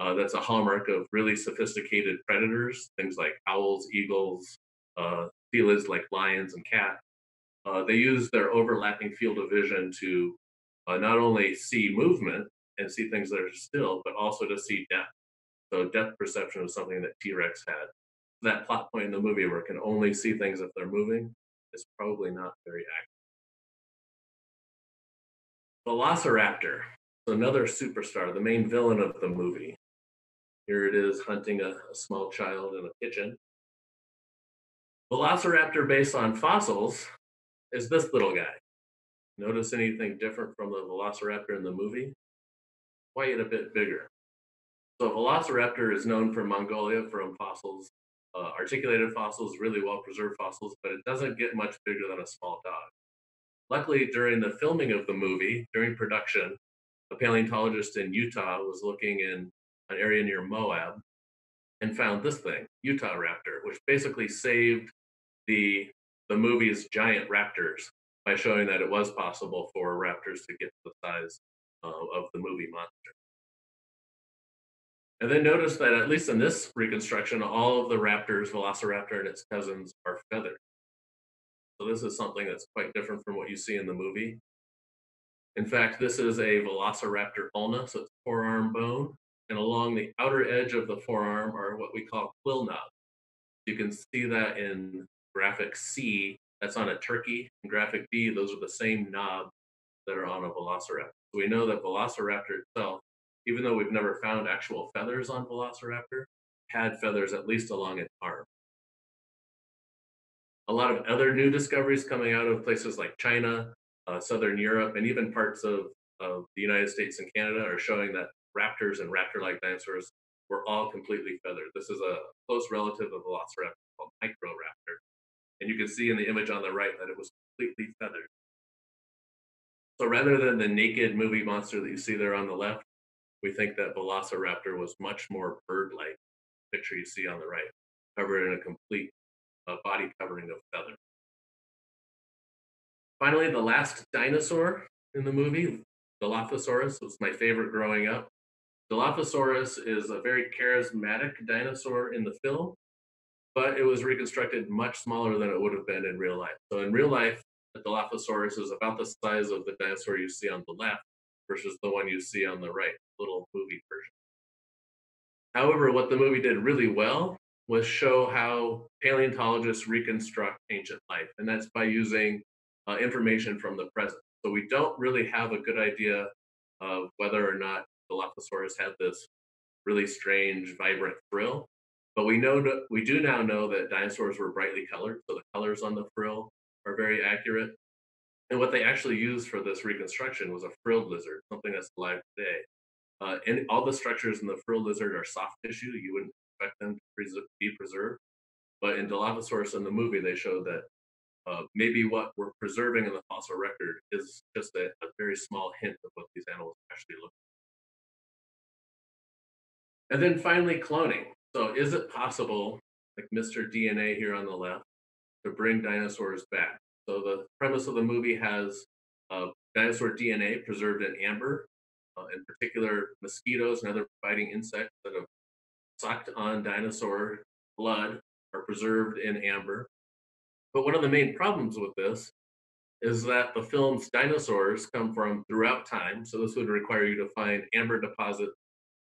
Uh, that's a hallmark of really sophisticated predators, things like owls, eagles, uh, felids like lions and cats. Uh, they use their overlapping field of vision to uh, not only see movement and see things that are still, but also to see depth. So depth perception was something that T Rex had. That plot point in the movie where it can only see things if they're moving is probably not very accurate. Velociraptor, another superstar, the main villain of the movie. Here it is hunting a, a small child in a kitchen. Velociraptor, based on fossils, is this little guy. Notice anything different from the Velociraptor in the movie? Quite a bit bigger. So Velociraptor is known from Mongolia from fossils, uh, articulated fossils, really well preserved fossils, but it doesn't get much bigger than a small dog. Luckily, during the filming of the movie, during production, a paleontologist in Utah was looking in an area near Moab and found this thing, Utahraptor, which basically saved the the movie's giant raptors by showing that it was possible for raptors to get to the size uh, of the movie monster. And then notice that at least in this reconstruction, all of the raptors, Velociraptor and its cousins, are feathered. So this is something that's quite different from what you see in the movie. In fact, this is a Velociraptor ulna, so it's forearm bone. And along the outer edge of the forearm are what we call quill knobs. You can see that in graphic C, that's on a turkey. In graphic B, those are the same knobs that are on a Velociraptor. So we know that Velociraptor itself, even though we've never found actual feathers on Velociraptor, had feathers at least along its arm. A lot of other new discoveries coming out of places like China, uh, Southern Europe, and even parts of, of the United States and Canada are showing that raptors and raptor-like dinosaurs were all completely feathered. This is a close relative of Velociraptor called Microraptor. And you can see in the image on the right that it was completely feathered. So rather than the naked movie monster that you see there on the left, we think that Velociraptor was much more bird-like. Picture you see on the right, covered in a complete uh, body covering of feathers. Finally, the last dinosaur in the movie, Dilophosaurus, was my favorite growing up. Dilophosaurus is a very charismatic dinosaur in the film, but it was reconstructed much smaller than it would have been in real life. So in real life, the Dilophosaurus is about the size of the dinosaur you see on the left versus the one you see on the right, little movie version. However, what the movie did really well was show how paleontologists reconstruct ancient life, and that's by using uh, information from the present. So we don't really have a good idea of whether or not Dilophosaurus had this really strange, vibrant frill. But we know we do now know that dinosaurs were brightly colored, so the colors on the frill are very accurate. And what they actually used for this reconstruction was a frilled lizard, something that's alive today. Uh, and all the structures in the frilled lizard are soft tissue. You wouldn't expect them to be preserved. But in Dilophosaurus in the movie, they showed that uh, maybe what we're preserving in the fossil record is just a, a very small hint of what these animals actually look like. And then finally, cloning. So, is it possible, like Mr. DNA here on the left, to bring dinosaurs back? So, the premise of the movie has uh, dinosaur DNA preserved in amber, uh, in particular, mosquitoes and other biting insects that have sucked on dinosaur blood are preserved in amber. But one of the main problems with this is that the film's dinosaurs come from throughout time. So this would require you to find amber deposits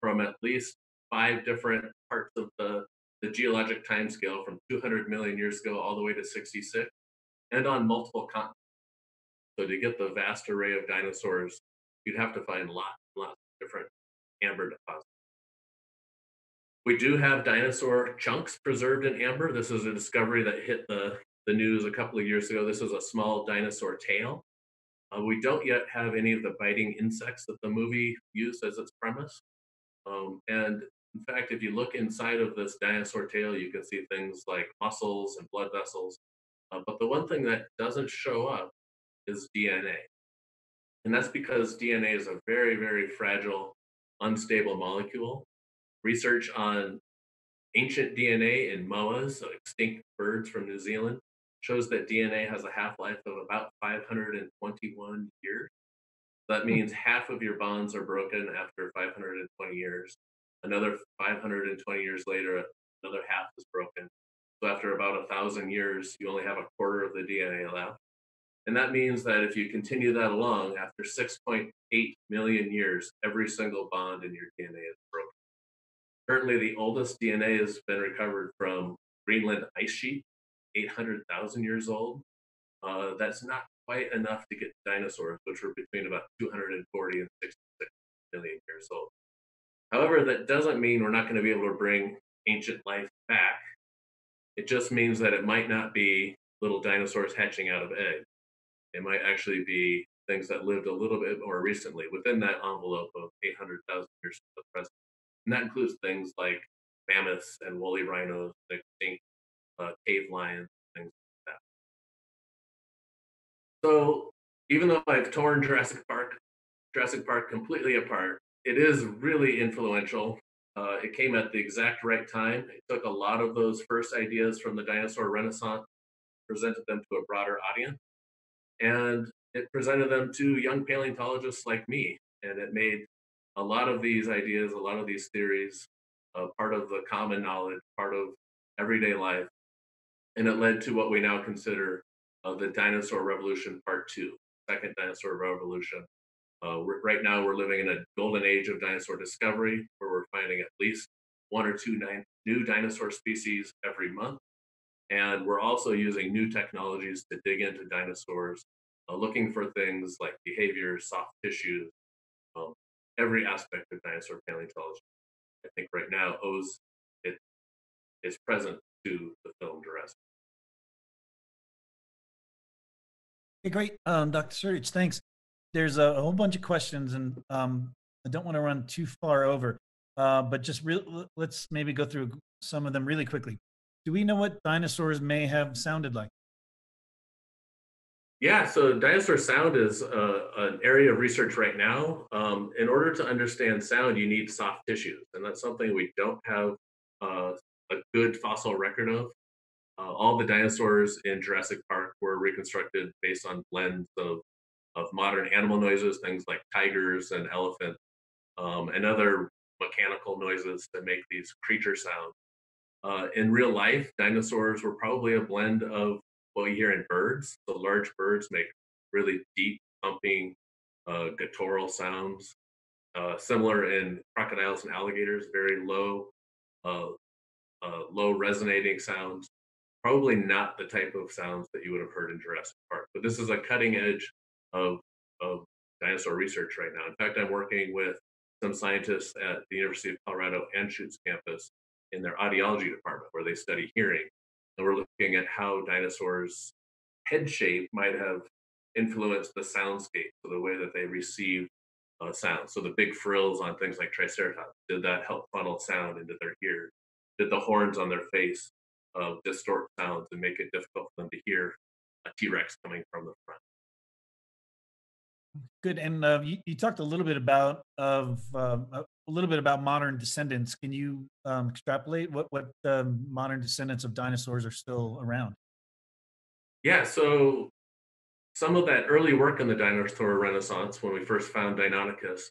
from at least five different parts of the, the geologic time scale from 200 million years ago all the way to 66 and on multiple continents. So to get the vast array of dinosaurs, you'd have to find lots, and lots of different amber deposits. We do have dinosaur chunks preserved in amber. This is a discovery that hit the the news a couple of years ago. This is a small dinosaur tail. Uh, we don't yet have any of the biting insects that the movie used as its premise. Um, and in fact, if you look inside of this dinosaur tail, you can see things like muscles and blood vessels. Uh, but the one thing that doesn't show up is DNA. And that's because DNA is a very, very fragile, unstable molecule. Research on ancient DNA in moas, so extinct birds from New Zealand, shows that DNA has a half life of about 521 years. That hmm. means half of your bonds are broken after 520 years. Another 520 years later, another half is broken. So after about a thousand years, you only have a quarter of the DNA left. And that means that if you continue that along, after 6.8 million years, every single bond in your DNA is broken. Currently, the oldest DNA has been recovered from Greenland ice sheet, 800,000 years old. Uh, that's not quite enough to get dinosaurs, which were between about 240 and 66 million years old. However, that doesn't mean we're not going to be able to bring ancient life back. It just means that it might not be little dinosaurs hatching out of eggs. It might actually be things that lived a little bit more recently within that envelope of 800,000 years of the present. And that includes things like mammoths and woolly rhinos, extinct uh, cave lions, things like that. So even though I've torn Jurassic Park Jurassic Park completely apart. It is really influential. Uh, it came at the exact right time. It took a lot of those first ideas from the dinosaur renaissance, presented them to a broader audience, and it presented them to young paleontologists like me. And it made a lot of these ideas, a lot of these theories, uh, part of the common knowledge, part of everyday life. And it led to what we now consider uh, the dinosaur revolution part two, second dinosaur revolution. Uh, right now, we're living in a golden age of dinosaur discovery where we're finding at least one or two new dinosaur species every month. And we're also using new technologies to dig into dinosaurs, uh, looking for things like behavior, soft tissues, um, every aspect of dinosaur paleontology. I think right now owes it is present to the film Jurassic. Okay, great, um, Dr. Sertich, thanks. There's a, whole bunch of questions, and um, I don't want to run too far over, uh, but just re- let's maybe go through some of them really quickly. Do we know what dinosaurs may have sounded like? Yeah, so dinosaur sound is uh, an area of research right now. Um, in order to understand sound, you need soft tissues, and that's something we don't have uh, a good fossil record of. Uh, all the dinosaurs in Jurassic Park were reconstructed based on blends of, of modern animal noises, things like tigers and elephants, um, and other mechanical noises that make these creature sounds. Uh, in real life, dinosaurs were probably a blend of what you hear in birds. So large birds make really deep, thumping, uh, guttural sounds. Uh, similar in crocodiles and alligators, very low, uh, uh, low resonating sounds. Probably not the type of sounds that you would have heard in Jurassic Park. But this is a cutting edge of of dinosaur research right now. In fact, I'm working with some scientists at the University of Colorado Anschutz campus in their audiology department, where they study hearing and we're looking at how dinosaurs' head shape might have influenced the soundscape, so the way that they receive uh, sound. So the big frills on things like Triceratops, did that help funnel sound into their ears? Did the horns on their face uh, distort sounds and make it difficult for them to hear a T-Rex coming from the front? Good. And uh, you, you, talked a little bit about of um, a little bit about modern descendants. Can you um, extrapolate what what um, modern descendants of dinosaurs are still around? Yeah. So some of that early work in the dinosaur renaissance, when we first found Deinonychus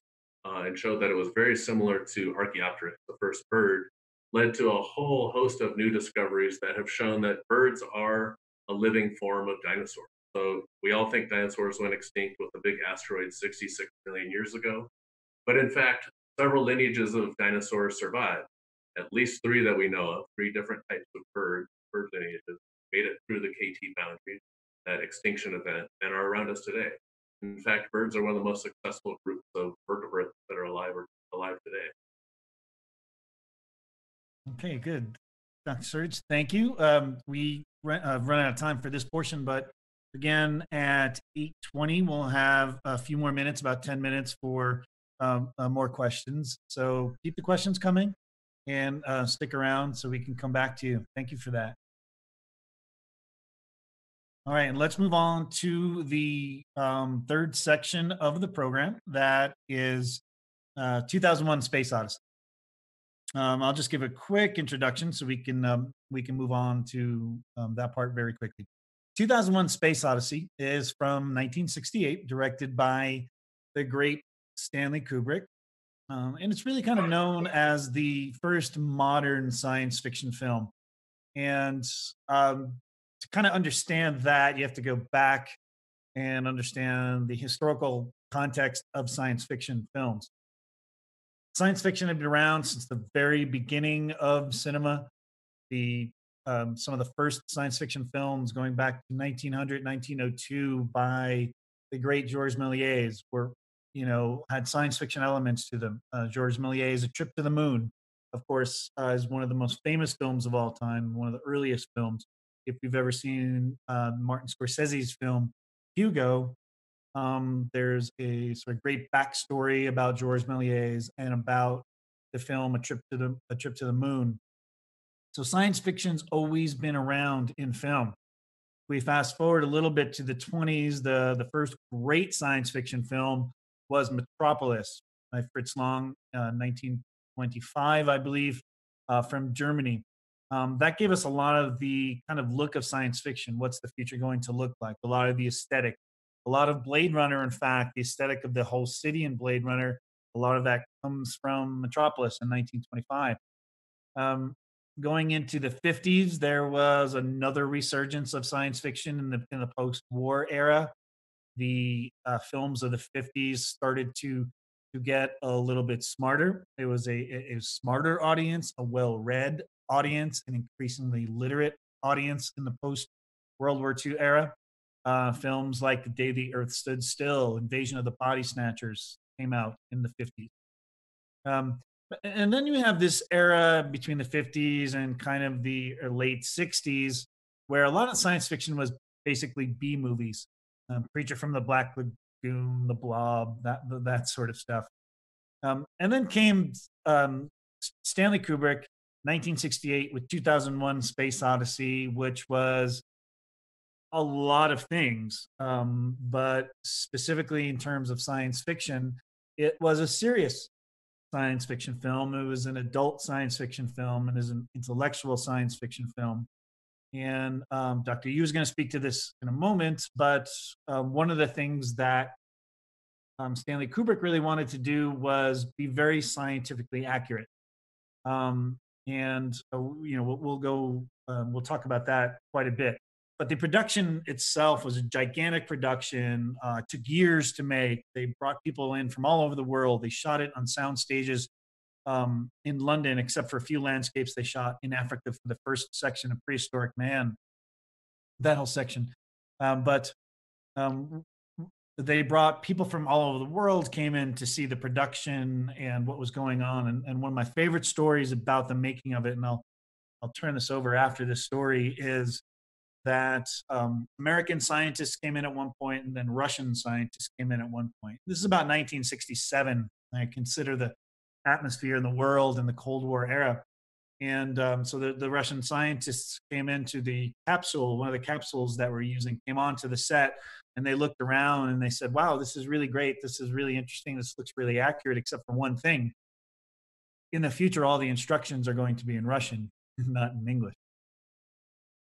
uh, and showed that it was very similar to Archaeopteryx, the first bird, led to a whole host of new discoveries that have shown that birds are a living form of dinosaur. So we all think dinosaurs went extinct with a big asteroid 66 million years ago. But in fact, several lineages of dinosaurs survived. At least three that we know of, three different types of bird, bird lineages, made it through the KT boundary, that extinction event, and are around us today. In fact, birds are one of the most successful groups of vertebrates that are alive or alive today. Okay, good. Dr. Serge, thank you. Um, we run, uh, run out of time for this portion, but Again, at 8.20, we'll have a few more minutes, about 10 minutes for um, uh, more questions. So keep the questions coming and uh, stick around so we can come back to you. Thank you for that. All right, and let's move on to the um, third section of the program. That is uh, 2001: Space Odyssey. Um, I'll just give a quick introduction so we can um, we can move on to um, that part very quickly. 2001 Space Odyssey is from 1968, directed by the great Stanley Kubrick. Um, and it's really kind of known as the first modern science fiction film. And um, to kind of understand that, you have to go back and understand the historical context of science fiction films. Science fiction had been around since the very beginning of cinema. The um, some of the first science fiction films going back to 1900, 1902 by the great Georges Méliès were, you know, had science fiction elements to them. Uh, Georges Méliès' A Trip to the Moon, of course, uh, is one of the most famous films of all time, one of the earliest films. If you've ever seen uh, Martin Scorsese's film Hugo, um, there's a sort of great backstory about Georges Méliès and about the film A Trip to the A Trip to the Moon, so science fiction's always been around in film. We fast forward a little bit to the 20s, the, the first great science fiction film was Metropolis by Fritz Lang, uh, 1925, I believe, uh, from Germany. Um, that gave us a lot of the kind of look of science fiction. What's the future going to look like? A lot of the aesthetic, a lot of Blade Runner. In fact, the aesthetic of the whole city in Blade Runner, a lot of that comes from Metropolis in 1925. Um, going into the 50s, there was another resurgence of science fiction in the in the post-war era. The uh, films of the 50s started to to get a little bit smarter. It was a, a smarter audience, a well-read audience, an increasingly literate audience in the post World War II era. Uh, films like The Day the Earth Stood Still, Invasion of the Body Snatchers came out in the 50s. Um, and then you have this era between the 50s and kind of the uh, late 60s where a lot of science fiction was basically b movies. Um, creature from the black lagoon the blob that that sort of stuff. Um, and then came um, stanley kubrick 1968 with 2001 space odyssey which was a lot of things. Um, but specifically in terms of science fiction it was a serious science fiction film. It was an adult science fiction film and is an intellectual science fiction film. And um, Dr. Yu is going to speak to this in a moment, but uh, one of the things that um, Stanley Kubrick really wanted to do was be very scientifically accurate. Um, and uh, you know, we'll, we'll go, um, we'll talk about that quite a bit but the production itself was a gigantic production. Uh, took years to make. They brought people in from all over the world. They shot it on sound stages um, in London, except for a few landscapes they shot in Africa for the first section of Prehistoric Man. That whole section, um, but um, they brought people from all over the world came in to see the production and what was going on. And, and one of my favorite stories about the making of it, and I'll I'll turn this over after this story, is that um, American scientists came in at one point and then Russian scientists came in at one point. This is about 1967. I consider the atmosphere in the world in the Cold War era. And um, so the, the Russian scientists came into the capsule, one of the capsules that we're using, came onto the set and they looked around and they said, wow, this is really great. This is really interesting. This looks really accurate, except for one thing. In the future, all the instructions are going to be in Russian, not in English.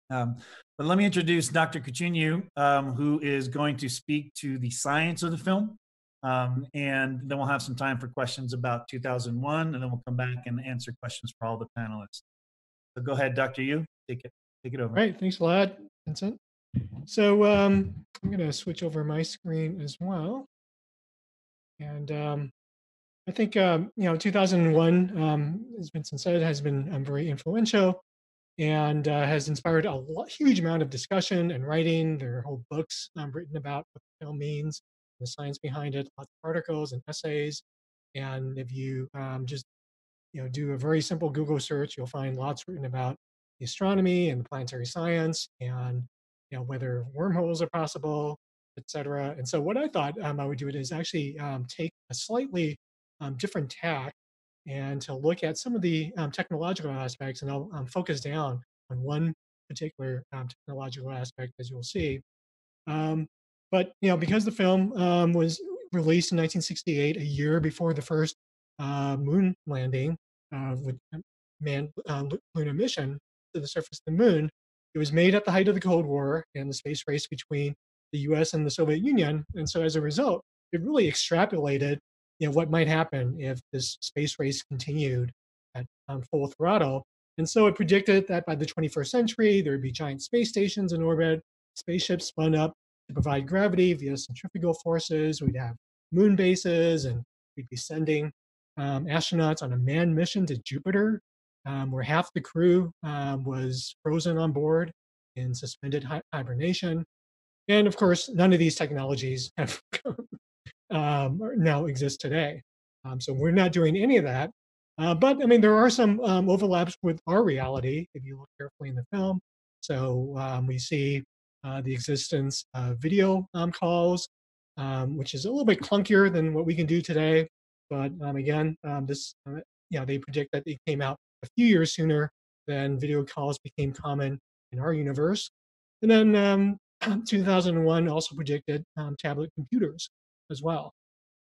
Um, but let me introduce Dr. KaChun Yu, um, who is going to speak to the science of the film. Um, and then we'll have some time for questions about 2001, and then we'll come back and answer questions for all the panelists. So go ahead, Dr. Yu, take it, take it over. All right, thanks a lot, Vincent. So um, I'm going to switch over my screen as well. And um, I think, um, you know, 2001, um, as Vincent said, has been very influential and uh, has inspired a huge amount of discussion and writing. There are whole books um, written about what the film means, the science behind it, lots of articles and essays. And if you um, just you know do a very simple Google search, you'll find lots written about the astronomy and the planetary science, and you know whether wormholes are possible, etc. And so what I thought um, I would do it is actually um, take a slightly um, different tack and to look at some of the um, technological aspects. And I'll um, focus down on one particular um, technological aspect, as you'll see. Um, but you know, because the film um, was released in 1968, a year before the first uh, moon landing uh, with manned uh, lunar mission to the surface of the moon, it was made at the height of the Cold War and the space race between the U.S. and the Soviet Union. And so, as a result, it really extrapolated you know what might happen if this space race continued at um, full throttle. And so it predicted that by the 21st century, there would be giant space stations in orbit, spaceships spun up to provide gravity via centrifugal forces. We'd have moon bases, and we'd be sending um, astronauts on a manned mission to Jupiter, um, where half the crew um, was frozen on board in suspended hi- hibernation. And of course, none of these technologies have um, now exist today. Um, so we're not doing any of that. Uh, but I mean, there are some um, overlaps with our reality if you look carefully in the film. So um, we see uh, the existence of video um, calls, um, which is a little bit clunkier than what we can do today. But again, this, uh, yeah, they predict that it came out a few years sooner than video calls became common in our universe. And then 2001 also predicted tablet computers as well.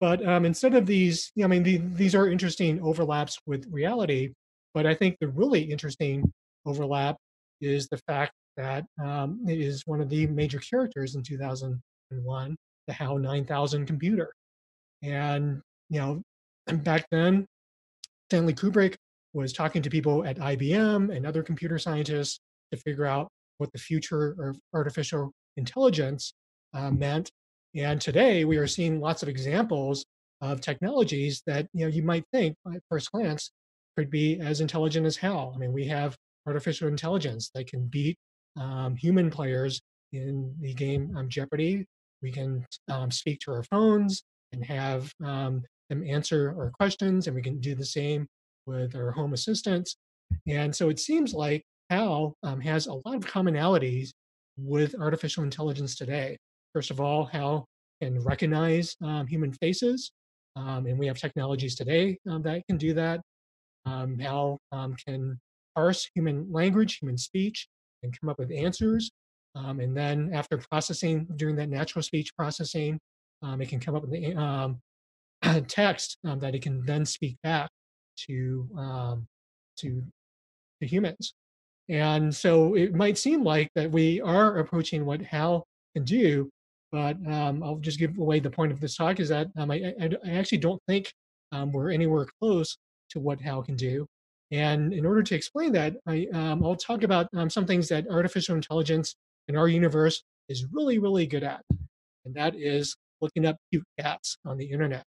But um, instead of these, I mean, the, these are interesting overlaps with reality. But I think the really interesting overlap is the fact that um, it is one of the major characters in 2001, the HAL 9000 computer. And, you know, back then, Stanley Kubrick was talking to people at IBM and other computer scientists to figure out what the future of artificial intelligence uh, meant. And today we are seeing lots of examples of technologies that you know you might think at first glance could be as intelligent as HAL. I mean, we have artificial intelligence that can beat um, human players in the game um, Jeopardy. We can um, speak to our phones and have um, them answer our questions, and we can do the same with our home assistants. And so it seems like HAL um, has a lot of commonalities with artificial intelligence today. First of all, HAL can recognize um, human faces, um, and we have technologies today um, that can do that. Um, HAL um, can parse human language, human speech, and come up with answers. and then after processing, during that natural speech processing, it can come up with the text that it can then speak back to to to humans. And so it might seem like that we are approaching what HAL can do, but um, I'll just give away the point of this talk is that um, I, I, I, actually don't think um, we're anywhere close to what HAL can do. And in order to explain that, I, um, I'll talk about um, some things that artificial intelligence in our universe is really, really good at. And that is looking up cute cats on the internet.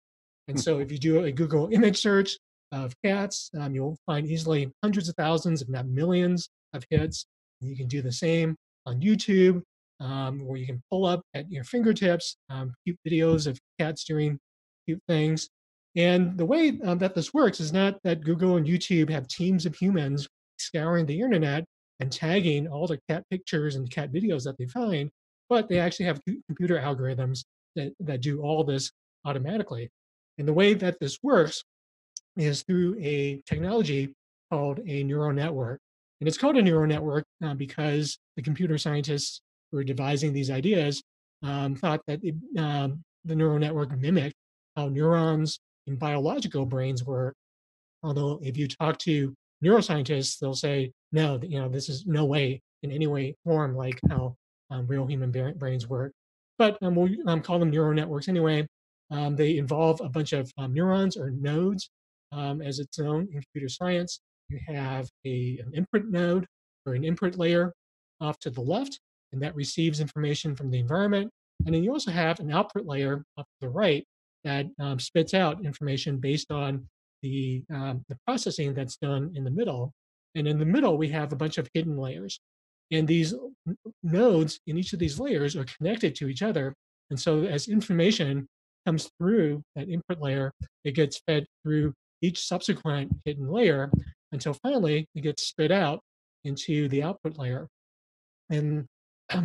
And so if you do a Google image search of cats, um, you'll find easily hundreds of thousands, if not millions, of hits. You can do the same on YouTube, um, where you can pull up at your fingertips um, cute videos of cats doing cute things. And the way um, that this works is not that Google and YouTube have teams of humans scouring the internet and tagging all the cat pictures and cat videos that they find, but they actually have computer algorithms that, that do all this automatically. And the way that this works is through a technology called a neural network. And it's called a neural network uh, because the computer scientists who were devising these ideas um, thought that it, um, the neural network mimicked how neurons in biological brains work. Although, if you talk to neuroscientists, they'll say, no, you know, this is no way in any way form like how um, real human brains work. But um, we'll um, call them neural networks anyway. Um, they involve a bunch of neurons or nodes, as it's known in computer science you have a, an input node or an input layer off to the left, and that receives information from the environment. And then you also have an output layer up to the right that um, spits out information based on the, um, the processing that's done in the middle. And in the middle, we have a bunch of hidden layers. And these nodes in each of these layers are connected to each other. And so as information comes through that input layer, it gets fed through each subsequent hidden layer until finally it gets spit out into the output layer. And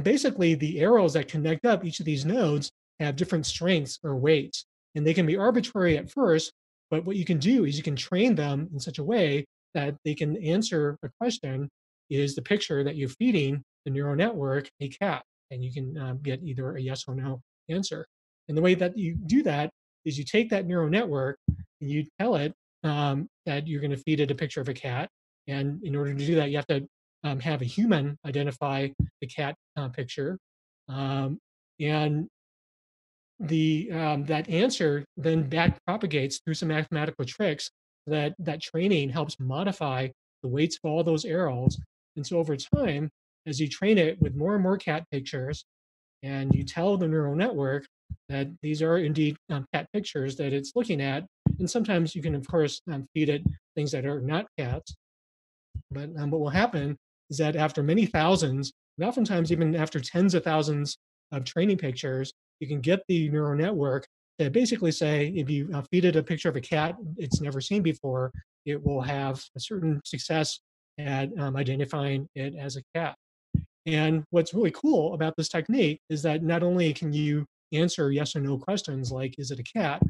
basically, the arrows that connect up each of these nodes have different strengths or weights. And they can be arbitrary at first, but what you can do is you can train them in such a way that they can answer a question is the picture that you're feeding the neural network a cat? And you can um, get either a yes or no answer. And the way that you do that is you take that neural network and you tell it um, that you're going to feed it a picture of a cat. And in order to do that, you have to um, have a human identify the cat uh, picture. Um, and the um, that answer then back propagates through some mathematical tricks that that training helps modify the weights of all those arrows. And so over time, as you train it with more and more cat pictures, and you tell the neural network that these are indeed um, cat pictures that it's looking at, and sometimes you can, of course, um, feed it things that are not cats. But um, what will happen is that after many thousands, and oftentimes even after tens of thousands of training pictures, you can get the neural network to basically say if you uh, feed it a picture of a cat it's never seen before, it will have a certain success at um, identifying it as a cat. And what's really cool about this technique is that not only can you answer yes or no questions like, is it a cat,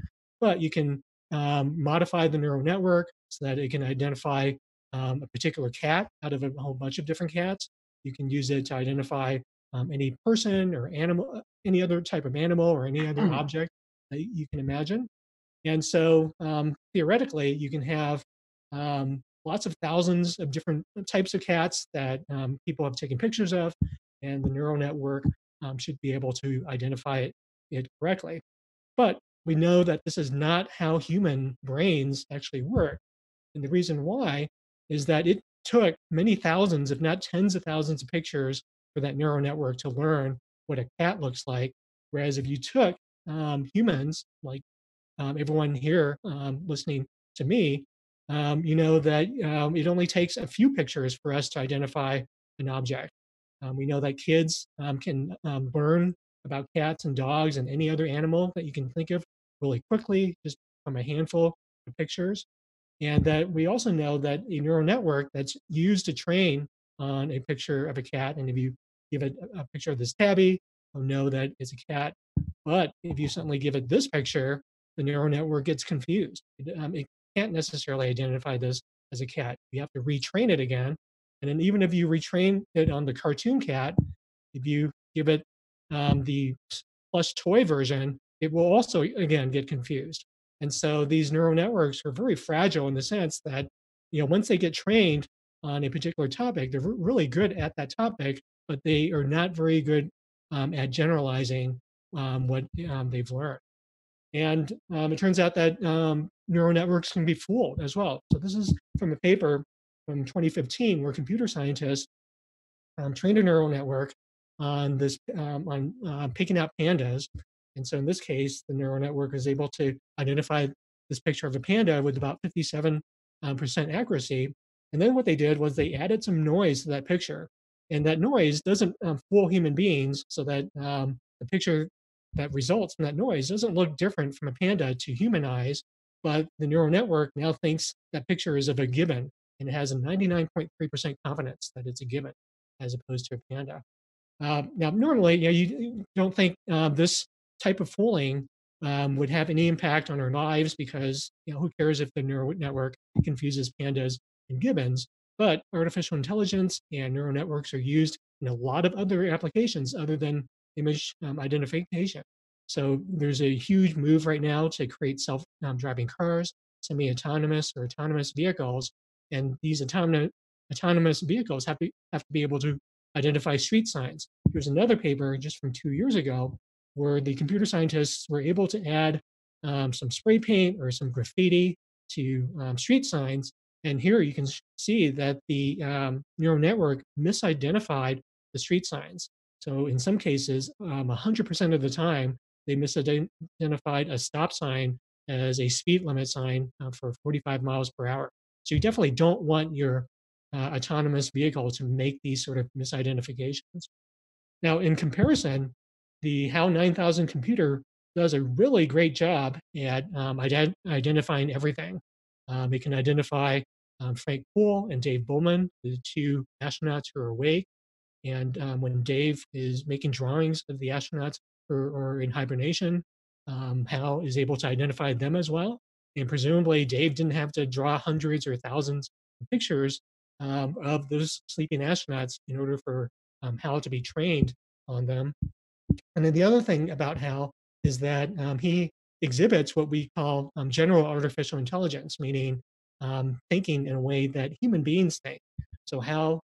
but you can um, modify the neural network so that it can identify um, a particular cat out of a whole bunch of different cats. You can use it to identify um, any person or animal, uh, any other type of animal or any other mm. object that you can imagine. And so um, theoretically, you can have um, lots of thousands of different types of cats that um, people have taken pictures of, and the neural network um, should be able to identify it, it correctly. But we know that this is not how human brains actually work. And the reason why is that it took many thousands, if not tens of thousands of pictures for that neural network to learn what a cat looks like. Whereas if you took um, humans, like um, everyone here um, listening to me, um, you know that um, it only takes a few pictures for us to identify an object. Um, we know that kids can learn about cats and dogs and any other animal that you can think of really quickly, just from a handful of pictures. And that we also know that a neural network that's used to train on a picture of a cat, and if you give it a picture of this tabby, you'll know that it's a cat. But if you suddenly give it this picture, the neural network gets confused. It, um, it can't necessarily identify this as a cat. You have to retrain it again. And then even if you retrain it on the cartoon cat, if you give it um, the plus toy version, it will also again get confused. And so these neural networks are very fragile in the sense that, you know, once they get trained on a particular topic, they're really good at that topic, but they are not very good um, at generalizing um, what um, they've learned. And um, it turns out that um, neural networks can be fooled as well. So this is from a paper from 2015 where computer scientists um, trained a neural network on this on uh, picking out pandas and so in this case, the neural network is able to identify this picture of a panda with about 57% um, accuracy. And then what they did was they added some noise to that picture. And that noise doesn't um, fool human beings so that um, the picture that results from that noise doesn't look different from a panda to human eyes. But the neural network now thinks that picture is of a gibbon and it has a 99.3% confidence that it's a gibbon as opposed to a panda. Uh, now, normally, you, know, you don't think uh, this type of fooling um, would have any impact on our lives because you know who cares if the neural network confuses pandas and gibbons but artificial intelligence and neural networks are used in a lot of other applications other than image um, identification. So there's a huge move right now to create self-driving um, cars semi-autonomous or autonomous vehicles and these autonomous autonomous vehicles have to have to be able to identify street signs. Here's another paper just from two years ago where the computer scientists were able to add um, some spray paint or some graffiti to um, street signs. And here you can see that the um, neural network misidentified the street signs. So in some cases, 100% um, of the time, they misidentified a stop sign as a speed limit sign uh, for 45 miles per hour. So you definitely don't want your uh, autonomous vehicle to make these sort of misidentifications. Now, in comparison, the HAL 9000 computer does a really great job at um, ident- identifying everything. Um, it can identify um, Frank Poole and Dave Bowman, the two astronauts who are awake. And um, when Dave is making drawings of the astronauts or, in hibernation, um, HAL is able to identify them as well. And presumably, Dave didn't have to draw hundreds or thousands of pictures um, of those sleeping astronauts in order for HAL to be trained on them. And then the other thing about Hal is that um, he exhibits what we call um, general artificial intelligence, meaning um, thinking in a way that human beings think. So Hal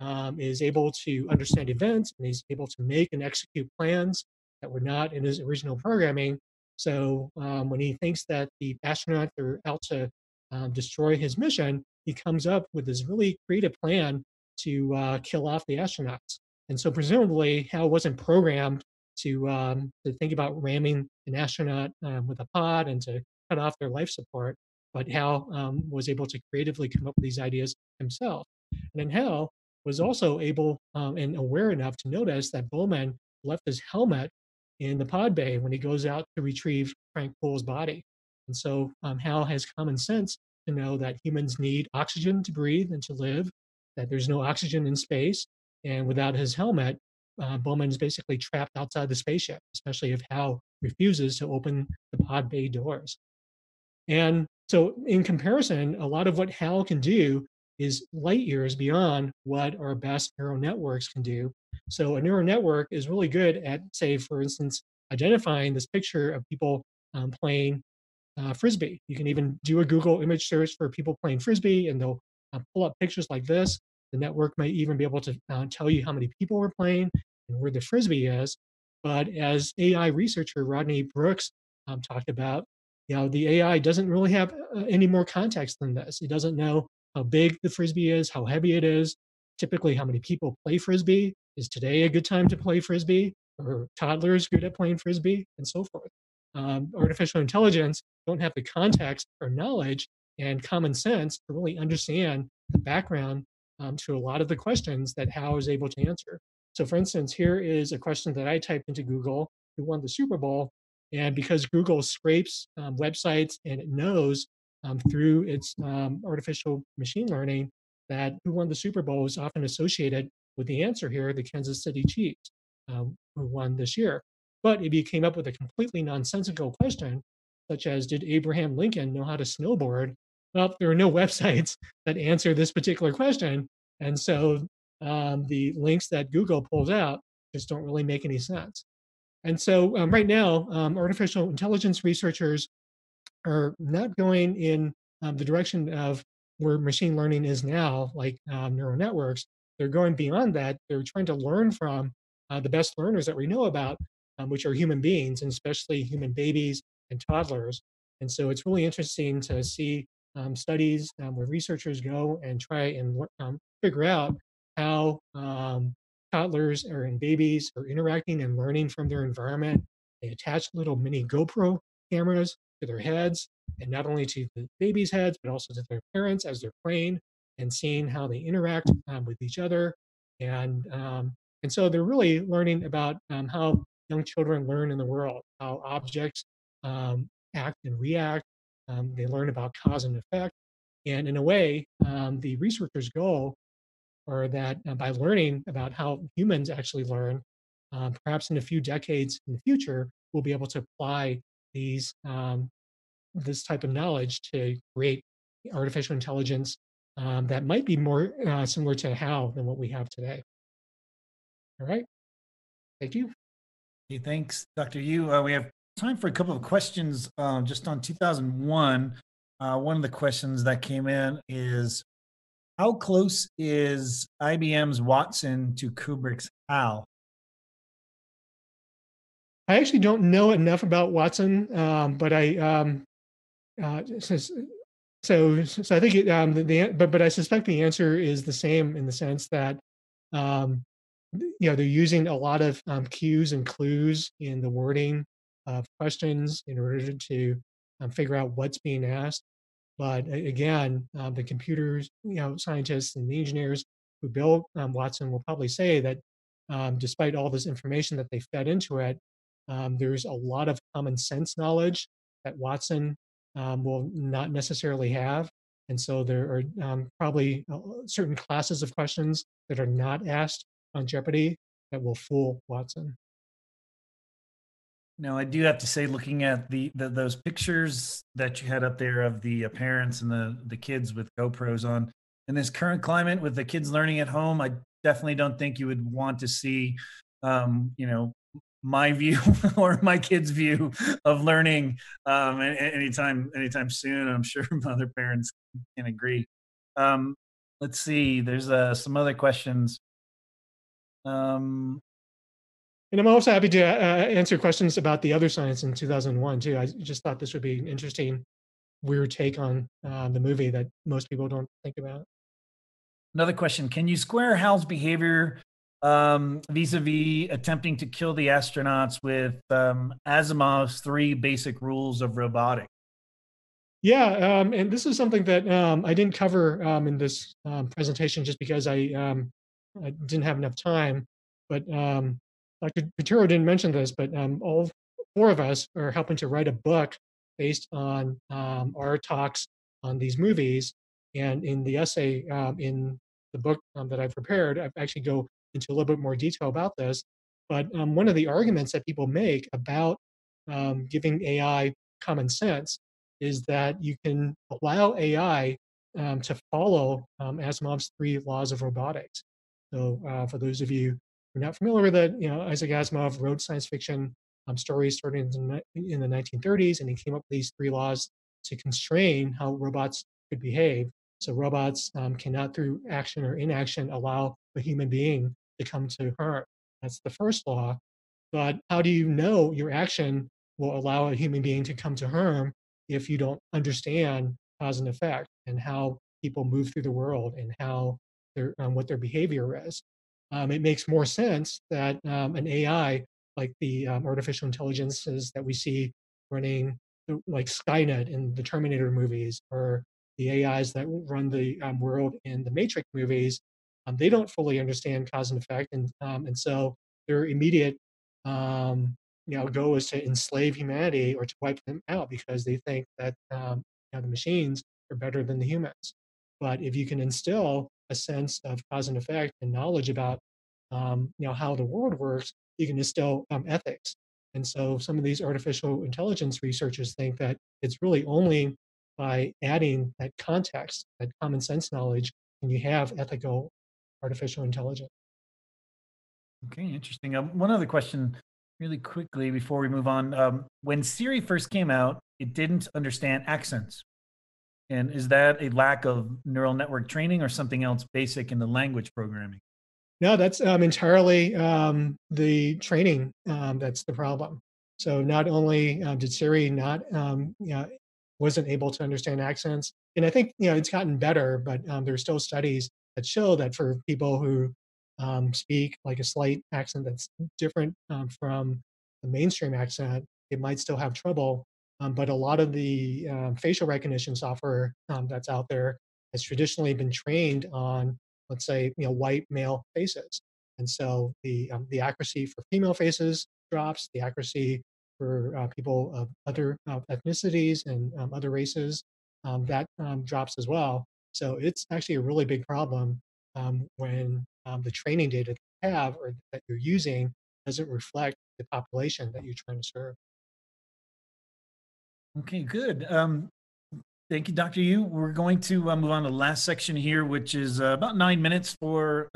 um, is able to understand events and he's able to make and execute plans that were not in his original programming. So um, when he thinks that the astronauts are out to um, destroy his mission, he comes up with this really creative plan to uh, kill off the astronauts. And so presumably Hal wasn't programmed to um, to think about ramming an astronaut um, with a pod and to cut off their life support. But Hal um, was able to creatively come up with these ideas himself. And then Hal was also able um, and aware enough to notice that Bowman left his helmet in the pod bay when he goes out to retrieve Frank Poole's body. And so um, Hal has common sense to know that humans need oxygen to breathe and to live, that there's no oxygen in space. And without his helmet, uh, Bowman is basically trapped outside the spaceship, especially if Hal refuses to open the pod bay doors. And so, in comparison, a lot of what Hal can do is light years beyond what our best neural networks can do. So, a neural network is really good at, say, for instance, identifying this picture of people um, playing uh, frisbee. You can even do a Google image search for people playing frisbee, and they'll uh, pull up pictures like this. The network may even be able to uh, tell you how many people are playing where the frisbee is. But as AI researcher Rodney Brooks um, talked about, you know, the AI doesn't really have uh, any more context than this. It doesn't know how big the frisbee is, how heavy it is, typically how many people play frisbee. Is today a good time to play frisbee? Or toddlers good at playing frisbee, and so forth. Um, artificial intelligence don't have the context or knowledge and common sense to really understand the background um, to a lot of the questions that Hal is able to answer. So, for instance, here is a question that I typed into Google who won the Super Bowl. And because Google scrapes um, websites and it knows um, through its um, artificial machine learning that who won the Super Bowl is often associated with the answer here, the Kansas City Chiefs, um, who won this year. But if you came up with a completely nonsensical question, such as Did Abraham Lincoln know how to snowboard? Well, there are no websites that answer this particular question. And so um, the links that Google pulls out just don't really make any sense. And so um, right now, um, artificial intelligence researchers are not going in um, the direction of where machine learning is now, like um, neural networks. They're going beyond that. They're trying to learn from uh, the best learners that we know about, um, which are human beings, and especially human babies and toddlers. And so it's really interesting to see studies where researchers go and try and figure out how um, toddlers or and babies are interacting and learning from their environment. They attach little mini GoPro cameras to their heads, and not only to the baby's heads, but also to their parents as they're playing and seeing how they interact um, with each other. And um, and so they're really learning about um, how young children learn in the world, how objects um, act and react. Um, they learn about cause and effect. And in a way, um, the researcher's goal or that uh, by learning about HAL humans actually learn, um, perhaps in a few decades in the future, we'll be able to apply these um, this type of knowledge to create artificial intelligence um, that might be more uh, similar to how than what we have today. All right, thank you. Hey, thanks, Dr. Yu. Uh, we have time for a couple of questions uh, just on 2001. Uh, one of the questions that came in is how close is IBM's Watson to Kubrick's HAL? I actually don't know enough about Watson, um, but I um, uh, so, so I think it, um, the, the but but I suspect the answer is the same in the sense that um, you know they're using a lot of um, cues and clues in the wording of questions in order to um, figure out what's being asked. But again, um, the computers, you know, scientists and the engineers who built um, Watson will probably say that um, despite all this information that they fed into it, um, there's a lot of common sense knowledge that Watson um, will not necessarily have. And so there are um, probably uh, certain classes of questions that are not asked on Jeopardy that will fool Watson. No, I do have to say, looking at the, the those pictures that you had up there of the uh, parents and the the kids with GoPros on, in this current climate with the kids learning at home, I definitely don't think you would want to see, um, you know, my view or my kids' view of learning um, anytime anytime soon. I'm sure other parents can agree. Um, let's see. There's uh, some other questions. Um, and I'm also happy to uh, answer questions about the other science in 2001 too. I just thought this would be an interesting, weird take on uh, the movie that most people don't think about. Another question: Can you square Hal's behavior um, vis-a-vis attempting to kill the astronauts with um, Asimov's three basic rules of robotics? Yeah, um, and this is something that um, I didn't cover um, in this um, presentation just because I, um, I didn't have enough time. But um, Dr. Piturro didn't mention this, but um, all four of us are helping to write a book based on um, our talks on these movies. And in the essay um, in the book um, that I've prepared, I actually go into a little bit more detail about this. But um, one of the arguments that people make about um, giving AI common sense is that you can allow AI to follow Asimov's three laws of robotics. So, uh, for those of you you're not familiar with it, you know, Isaac Asimov wrote science fiction um, stories starting in the, in the 1930s, and he came up with these three laws to constrain how robots could behave. So robots um, cannot, through action or inaction, allow a human being to come to harm. That's the first law. But how do you know your action will allow a human being to come to harm if you don't understand cause and effect and how people move through the world and how their um, what their behavior is? Um, it makes more sense that um, an AI like the um, artificial intelligences that we see running like Skynet in the Terminator movies or the AIs that run the um, world in the Matrix movies, um, they don't fully understand cause and effect, and um, and so their immediate you know goal is to enslave humanity or to wipe them out because they think that you know, the machines are better than the humans. But if you can instill a sense of cause and effect and knowledge about um, you know how the world works, you can instill ethics. And so some of these artificial intelligence researchers think that it's really only by adding that context, that common sense knowledge, can you have ethical artificial intelligence. Okay, interesting. Um, one other question, really quickly, before we move on. Um, when Siri first came out, it didn't understand accents. And is that a lack of neural network training or something else basic in the language programming? No, that's um, entirely um, the training um, that's the problem. So not only um, did Siri not um, you know, wasn't able to understand accents. And I think you know it's gotten better, but um, there are still studies that show that for people who um, speak like a slight accent that's different from the mainstream accent, it might still have trouble. Um, but a lot of the um, facial recognition software um, that's out there has traditionally been trained on, let's say, you know, white male faces, and so the the accuracy for female faces drops, the accuracy for uh, people of other uh, ethnicities and um, other races, um, that um, drops as well. So it's actually a really big problem um, when um, the training data that you have or that you're using doesn't reflect the population that you're trying to serve. Okay, good. Um, thank you, Dr. Yu. We're going to uh, move on to the last section here, which is uh, about nine minutes for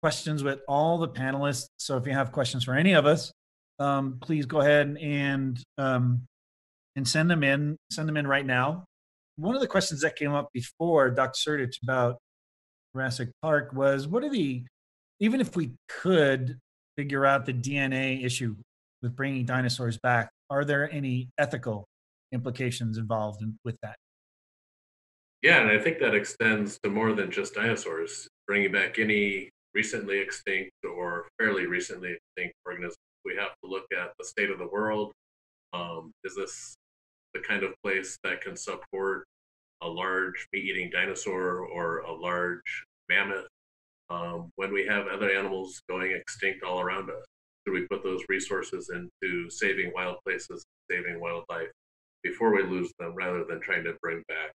questions with all the panelists. So if you have questions for any of us, um, please go ahead and um, and send them in. Send them in right now. One of the questions that came up before Dr. Sertich about Jurassic Park was, what are the even if we could figure out the DNA issue with bringing dinosaurs back, are there any ethical implications involved in, with that? Yeah, and I think that extends to more than just dinosaurs. Bringing back any recently extinct or fairly recently extinct organisms we have to look at the state of the world. Um, is this the kind of place that can support a large meat-eating dinosaur or a large mammoth? Um, when we have other animals going extinct all around us, do we put those resources into saving wild places, saving wildlife before we lose them, rather than trying to bring back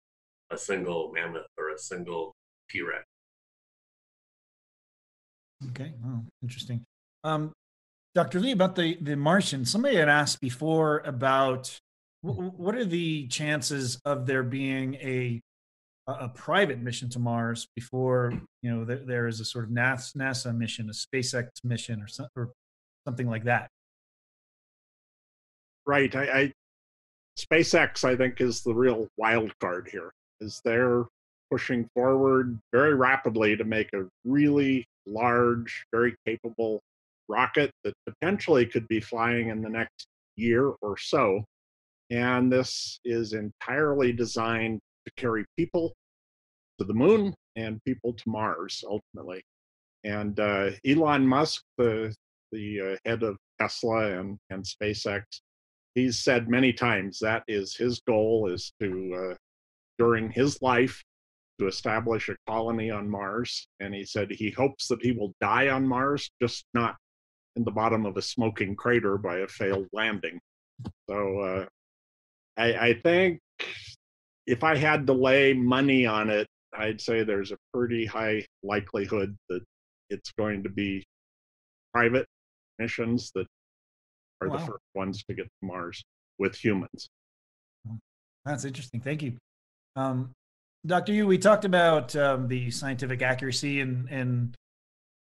a single mammoth or a single T-Rex? Okay, oh, interesting. Um, Dr. Lee, about the, the Martian, somebody had asked before about what are the chances of there being a a private mission to Mars before you know there, there is a sort of NASA mission, a SpaceX mission, or, some, or something like that. Right. I, I SpaceX, I think, is the real wild card here. Is they're pushing forward very rapidly to make a really large, very capable rocket that potentially could be flying in the next year or so. And this is entirely designed to carry people to the moon and people to Mars ultimately. And uh, Elon Musk, the the uh, head of Tesla and, and SpaceX, he's said many times that is his goal is to uh, during his life to establish a colony on Mars. And he said he hopes that he will die on Mars, just not in the bottom of a smoking crater by a failed landing. So uh, I, I think if I had to lay money on it, I'd say there's a pretty high likelihood that it's going to be private missions that are wow. the first ones to get to Mars with humans. That's interesting. Thank you. Um, Dr. Yu, we talked about um, the scientific accuracy in, and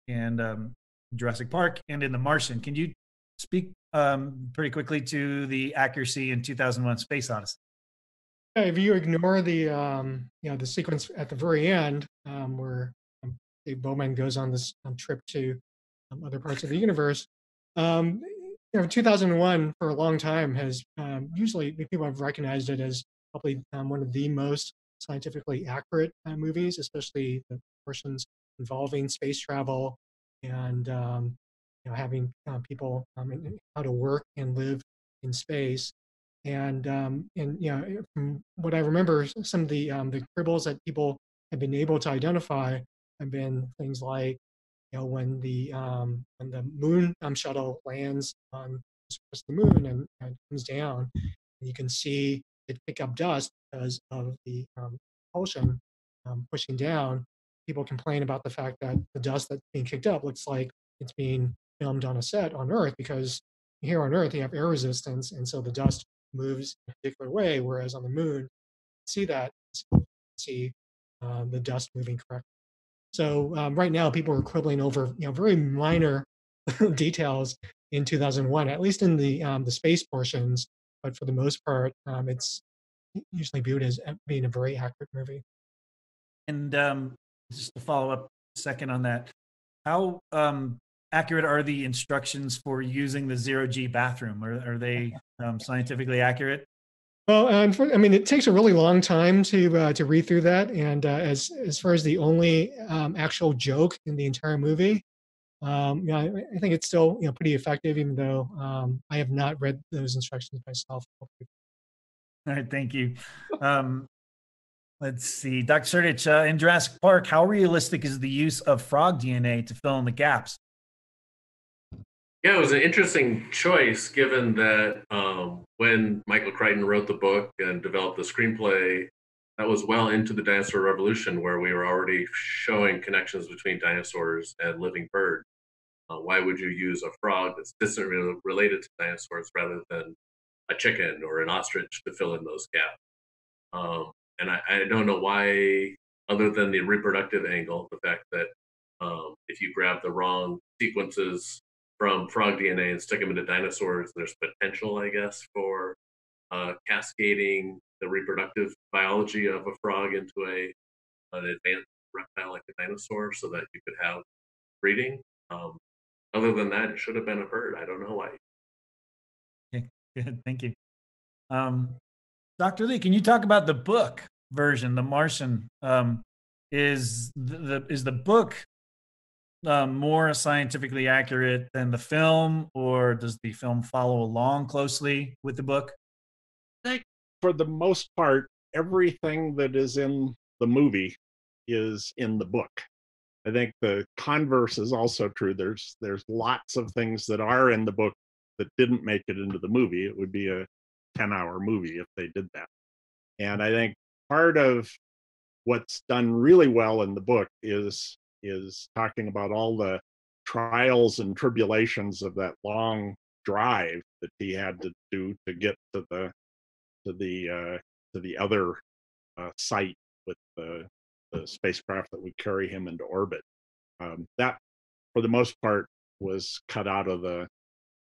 and um, Jurassic Park and in The Martian. Can you speak um, pretty quickly to the accuracy in 2001 Space Odyssey. If you ignore the um, you know the sequence at the very end um, where um, Dave Bowman goes on this um, trip to um, other parts of the universe, um, you know 2001 for a long time has um, usually people have recognized it as probably um, one of the most scientifically accurate uh, movies, especially the portions involving space travel and um, you know having uh, people um, how to work and live in space. And um, and you know from what I remember, some of the um, the cribbles that people have been able to identify have been things like you know when the um, when the moon um, shuttle lands on the moon and, and comes down, you can see it pick up dust because of the um, propulsion um, pushing down. People complain about the fact that the dust that's being kicked up looks like it's being filmed on a set on Earth because here on Earth you have air resistance, and so the dust moves in a particular way, whereas on the moon, see that see uh, the dust moving correctly. So um, right now, people are quibbling over you know very minor details in 2001, at least in the um, the space portions. But for the most part, um, it's usually viewed as being a very accurate movie. And um, just to follow up a second on that, how um, accurate are the instructions for using the zero G bathroom? Are, are they um, scientifically accurate? Well, I mean, it takes a really long time to uh, to read through that, and uh, as as far as the only um, actual joke in the entire movie, um, yeah, I, I, think it's still you know pretty effective, even though um, I have not read those instructions myself. All right, thank you. Um, let's see, Dr. Sertich, uh, in Jurassic Park, how realistic is the use of frog DNA to fill in the gaps? Yeah, it was an interesting choice given that um, when Michael Crichton wrote the book and developed the screenplay, that was well into the dinosaur revolution where we were already showing connections between dinosaurs and living birds. Uh, why would you use a frog that's distantly related to dinosaurs rather than a chicken or an ostrich to fill in those gaps? Um, and I, I, don't know why, other than the reproductive angle, the fact that um, if you grab the wrong sequences from frog DNA and stick them into dinosaurs, there's potential, I guess, for uh, cascading the reproductive biology of a frog into a an advanced reptile like a dinosaur, so that you could have breeding. Um, other than that, it should have been a bird. I don't know why. Okay, good. Thank you. Um, Dr. Lee, can you talk about the book version, The Martian? Um, is the, the is the book uh, more scientifically accurate than the film, or does the film follow along closely with the book? I think for the most part, everything that is in the movie is in the book. I think the converse is also true. There's there's lots of things that are in the book that didn't make it into the movie. It would be a 10 hour movie if they did that. And I think part of what's done really well in the book is is talking about all the trials and tribulations of that long drive that he had to do to get to the to the uh, to the other uh, site with the, the spacecraft that would carry him into orbit. Um, that, for the most part, was cut out of the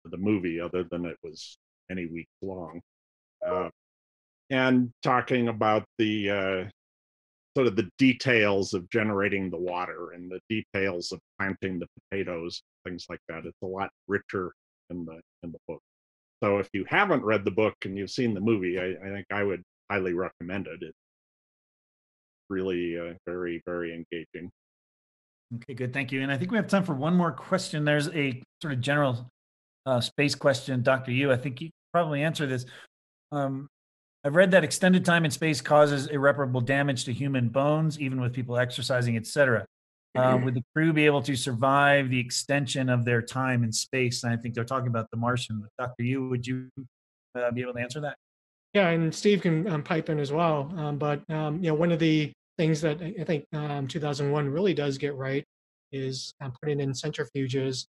the movie, other than it was any week long. Uh, and talking about the uh, sort of the details of generating the water and the details of planting the potatoes, things like that. It's a lot richer in the in the book. So if you haven't read the book and you've seen the movie, I, I think I would highly recommend it. It's really uh, very very engaging. Okay, good. Thank you. And I think we have time for one more question. There's a sort of general uh, space question, Dr. Yu. I think you probably answer this. Um, I've read that extended time in space causes irreparable damage to human bones, even with people exercising, etc. Uh, would the crew be able to survive the extension of their time in space? And I think they're talking about the Martian. Dr. Yu, would you uh, be able to answer that? Yeah, and Steve can um, pipe in as well. Um, but um, you know, one of the things that I think um, 2001 really does get right is um, putting in centrifuges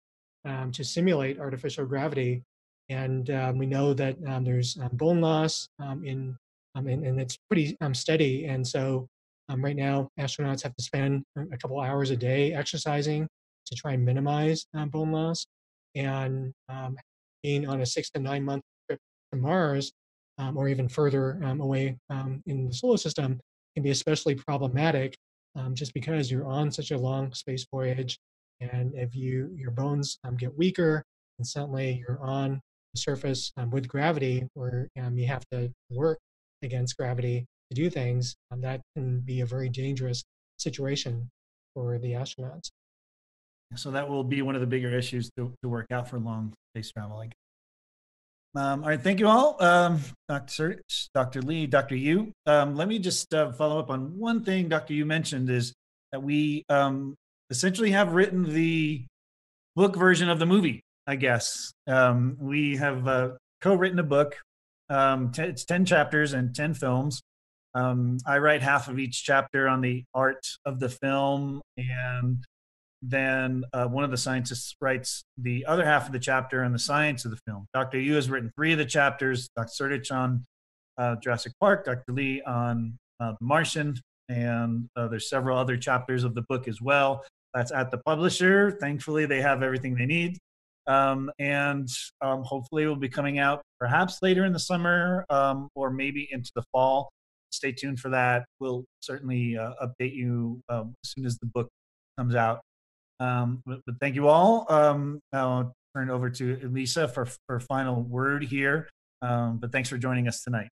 um, to simulate artificial gravity and um, we know that um, there's um, bone loss um, in, um, and, and, it's pretty steady. And so right now, astronauts have to spend a couple hours a day exercising to try and minimize bone loss. And being on a six to nine month trip to Mars or even further away in the solar system can be especially problematic just because you're on such a long space voyage. And if you your bones um, get weaker and suddenly you're on surface um, with gravity where you have to work against gravity to do things, that can be a very dangerous situation for the astronauts. So that will be one of the bigger issues to, to work out for long space travel. Um, all right, thank you all, um, Dr. Dr. Lee, Dr. Yu. Um, let me just uh, follow up on one thing Dr. Yu mentioned is that we um, essentially have written the book version of the movie. I guess um, we have uh, co-written a book. Um, t- it's ten chapters and ten films. I write half of each chapter on the art of the film and then uh, one of the scientists writes the other half of the chapter on the science of the film. Dr. Yu has written three of the chapters, Dr. Sertich on uh, Jurassic Park, Dr. Lee on uh, The Martian, and uh, there's several other chapters of the book as well. That's at the publisher. Thankfully, they have everything they need. Um, and um, hopefully, will be coming out perhaps later in the summer um, or maybe into the fall. Stay tuned for that. We'll certainly uh, update you um, as soon as the book comes out. Um, but, but, thank you all. Um, I'll turn it over to Elisa for for final word here. But thanks for joining us tonight.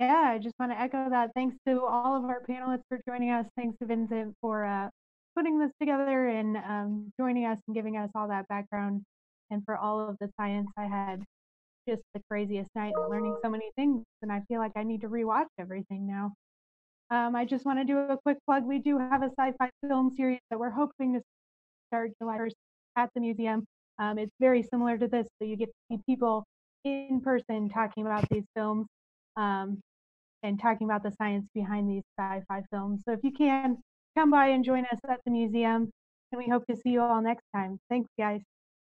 Yeah, I just want to echo that. Thanks to all of our panelists for joining us. Thanks to Vincent for uh, putting this together and um, joining us and giving us all that background, and for all of the science. I had just the craziest night learning so many things, and I feel like I need to rewatch everything now. Um, I just want to do a quick plug. We do have a sci-fi film series that we're hoping to start July 1st at the museum. Um, it's very similar to this, so you get to see people in person talking about these films um, and talking about the science behind these sci-fi films. So if you can, come by and join us at the museum, and we hope to see you all next time. Thanks, guys.